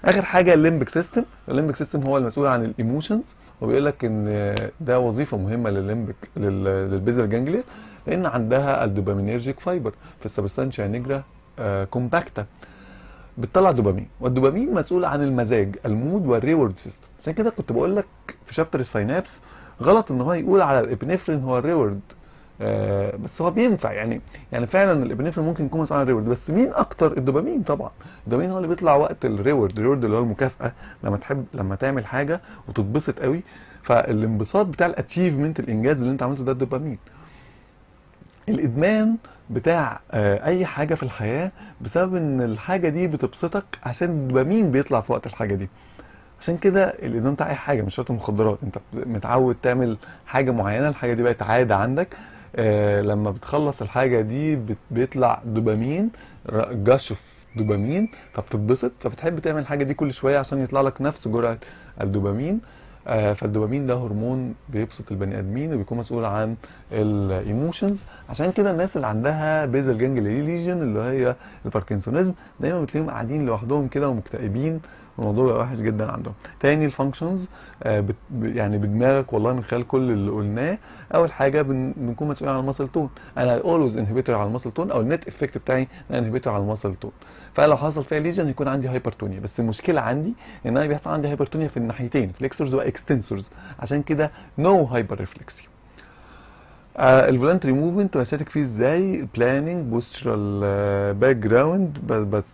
آخر حاجة ال limbic system ال limbic system هو المسؤول عن ال emotions وبيقول لك إن ده وظيفة مهمة للل limbic لل- لل basal ganglia. لأن عندها ال dopaminergic fiber في ال substantia nigra compacta. بتطلع دوبامين والدوبامين مسؤول عن المزاج ال mood وال reward system. عشان كده كنت بقول لك في chapter ال synapse غلط إن هو يقول على ال epinephrine هو ال reward آه بس هو بينفع. يعني يعني فعلا ال epinephrine ممكن يكون مسؤول عن ال reward بس مين أكتر؟ الدوبامين طبعا. الدوبامين هو اللي بيطلع وقت ال reward ال reward اللي هو المكافأة لما تحب لما تعمل حاجة وتتبسط قوي. فالانبساط بتاع ال achievement الإنجاز اللي أنت عملته ده الدوبامين. الإدمان بتاع آه، أي حاجة في الحياة بسبب إن الحاجة دي بتبسطك عشان الدوبامين بيطلع في وقت الحاجة دي. عشان كده الإدمان بتاع أي حاجة مش شرط المخدرات أنت متعود تعمل حاجة معينة الحاجة دي بقت عادة عندك آه لما بتخلص الحاجة دي بيطلع دوبامين gush of dopamine فبتتبسط فبتحب تعمل الحاجة دي كل شوية عشان يطلع لك نفس جرعة الدوبامين. فالدوبامين ده هرمون بيبسط البني آدمين وبيكون مسؤول عن ال emotions عشان كده الناس اللي عندها basal ganglia lesion اللي هي ال parkinsonism دايما بتلاقيهم قاعدين لوحدهم كده ومكتئبين الموضوع وحش جدا عندهم. تاني ال functions بت يعني بدماغك والله من خلال كل اللي قلناه أول حاجة بن بنكون مسؤولين عن ال muscle tone أنا always inhibitor على ال muscle tone أو ال net effect بتاعي أنا inhibitor على ال muscle tone فلو حصل فيها lesion يكون عندي hypertonia بس المشكلة عندي إن أنا بيحصل عندي hypertonia في الناحيتين flexors و extensors عشان كده no hyperreflexia ال voluntary movement بشارك فيه إزاي؟ planning postural background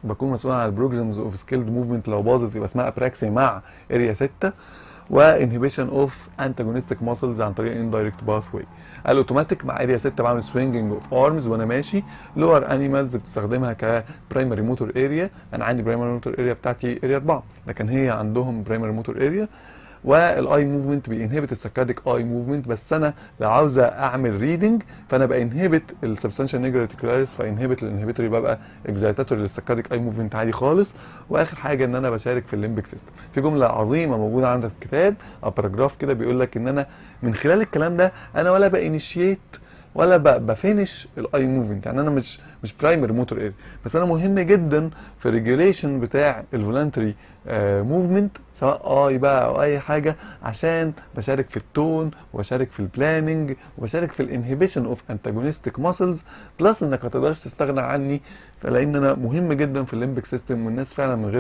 بكون مسؤول عن ال programs of skilled movement لو باظت يبقى اسمها apraxia مع area 6 و inhibition of antagonistic muscles عن طريق indirect pathway ال automatic مع area 6 بعمل swinging of arms وأنا ماشي. lower animals بتستخدمها ك primary motor area أنا عندي primary motor area بتاعتي area 4 لكن هي عندهم primary motor area وال eye movement بي inhibit ال saccadic eye movement بس أنا لو عاوز اعمل reading فانا بانهبت السبستانشال نيجر ريتيكولاريس فانهبت الانهبيتوري ببقى اكزايتاتوري للسكاديك اي موفمنت عادي خالص. واخر حاجة ان أنا بشارك في ال limbic system في جملة عظيمة موجودة عندك في الكتاب أو paragraph كده بيقول لك ان أنا من خلال الكلام ده أنا ولا ب initiate ولا ب finish ال eye movement. يعني أنا مش مش primary motor area بس أنا مهم جدا في ال regulation بتاع ال voluntary movement سواء eye بقى أو أي حاجة عشان بشارك في ال tone وبشارك في ال planning وبشارك في ال inhibition of antagonistic muscles plus إنك ما تقدرش تستغنى عني فلأن أنا مهم جدا في ال limbic system والناس فعلا من غير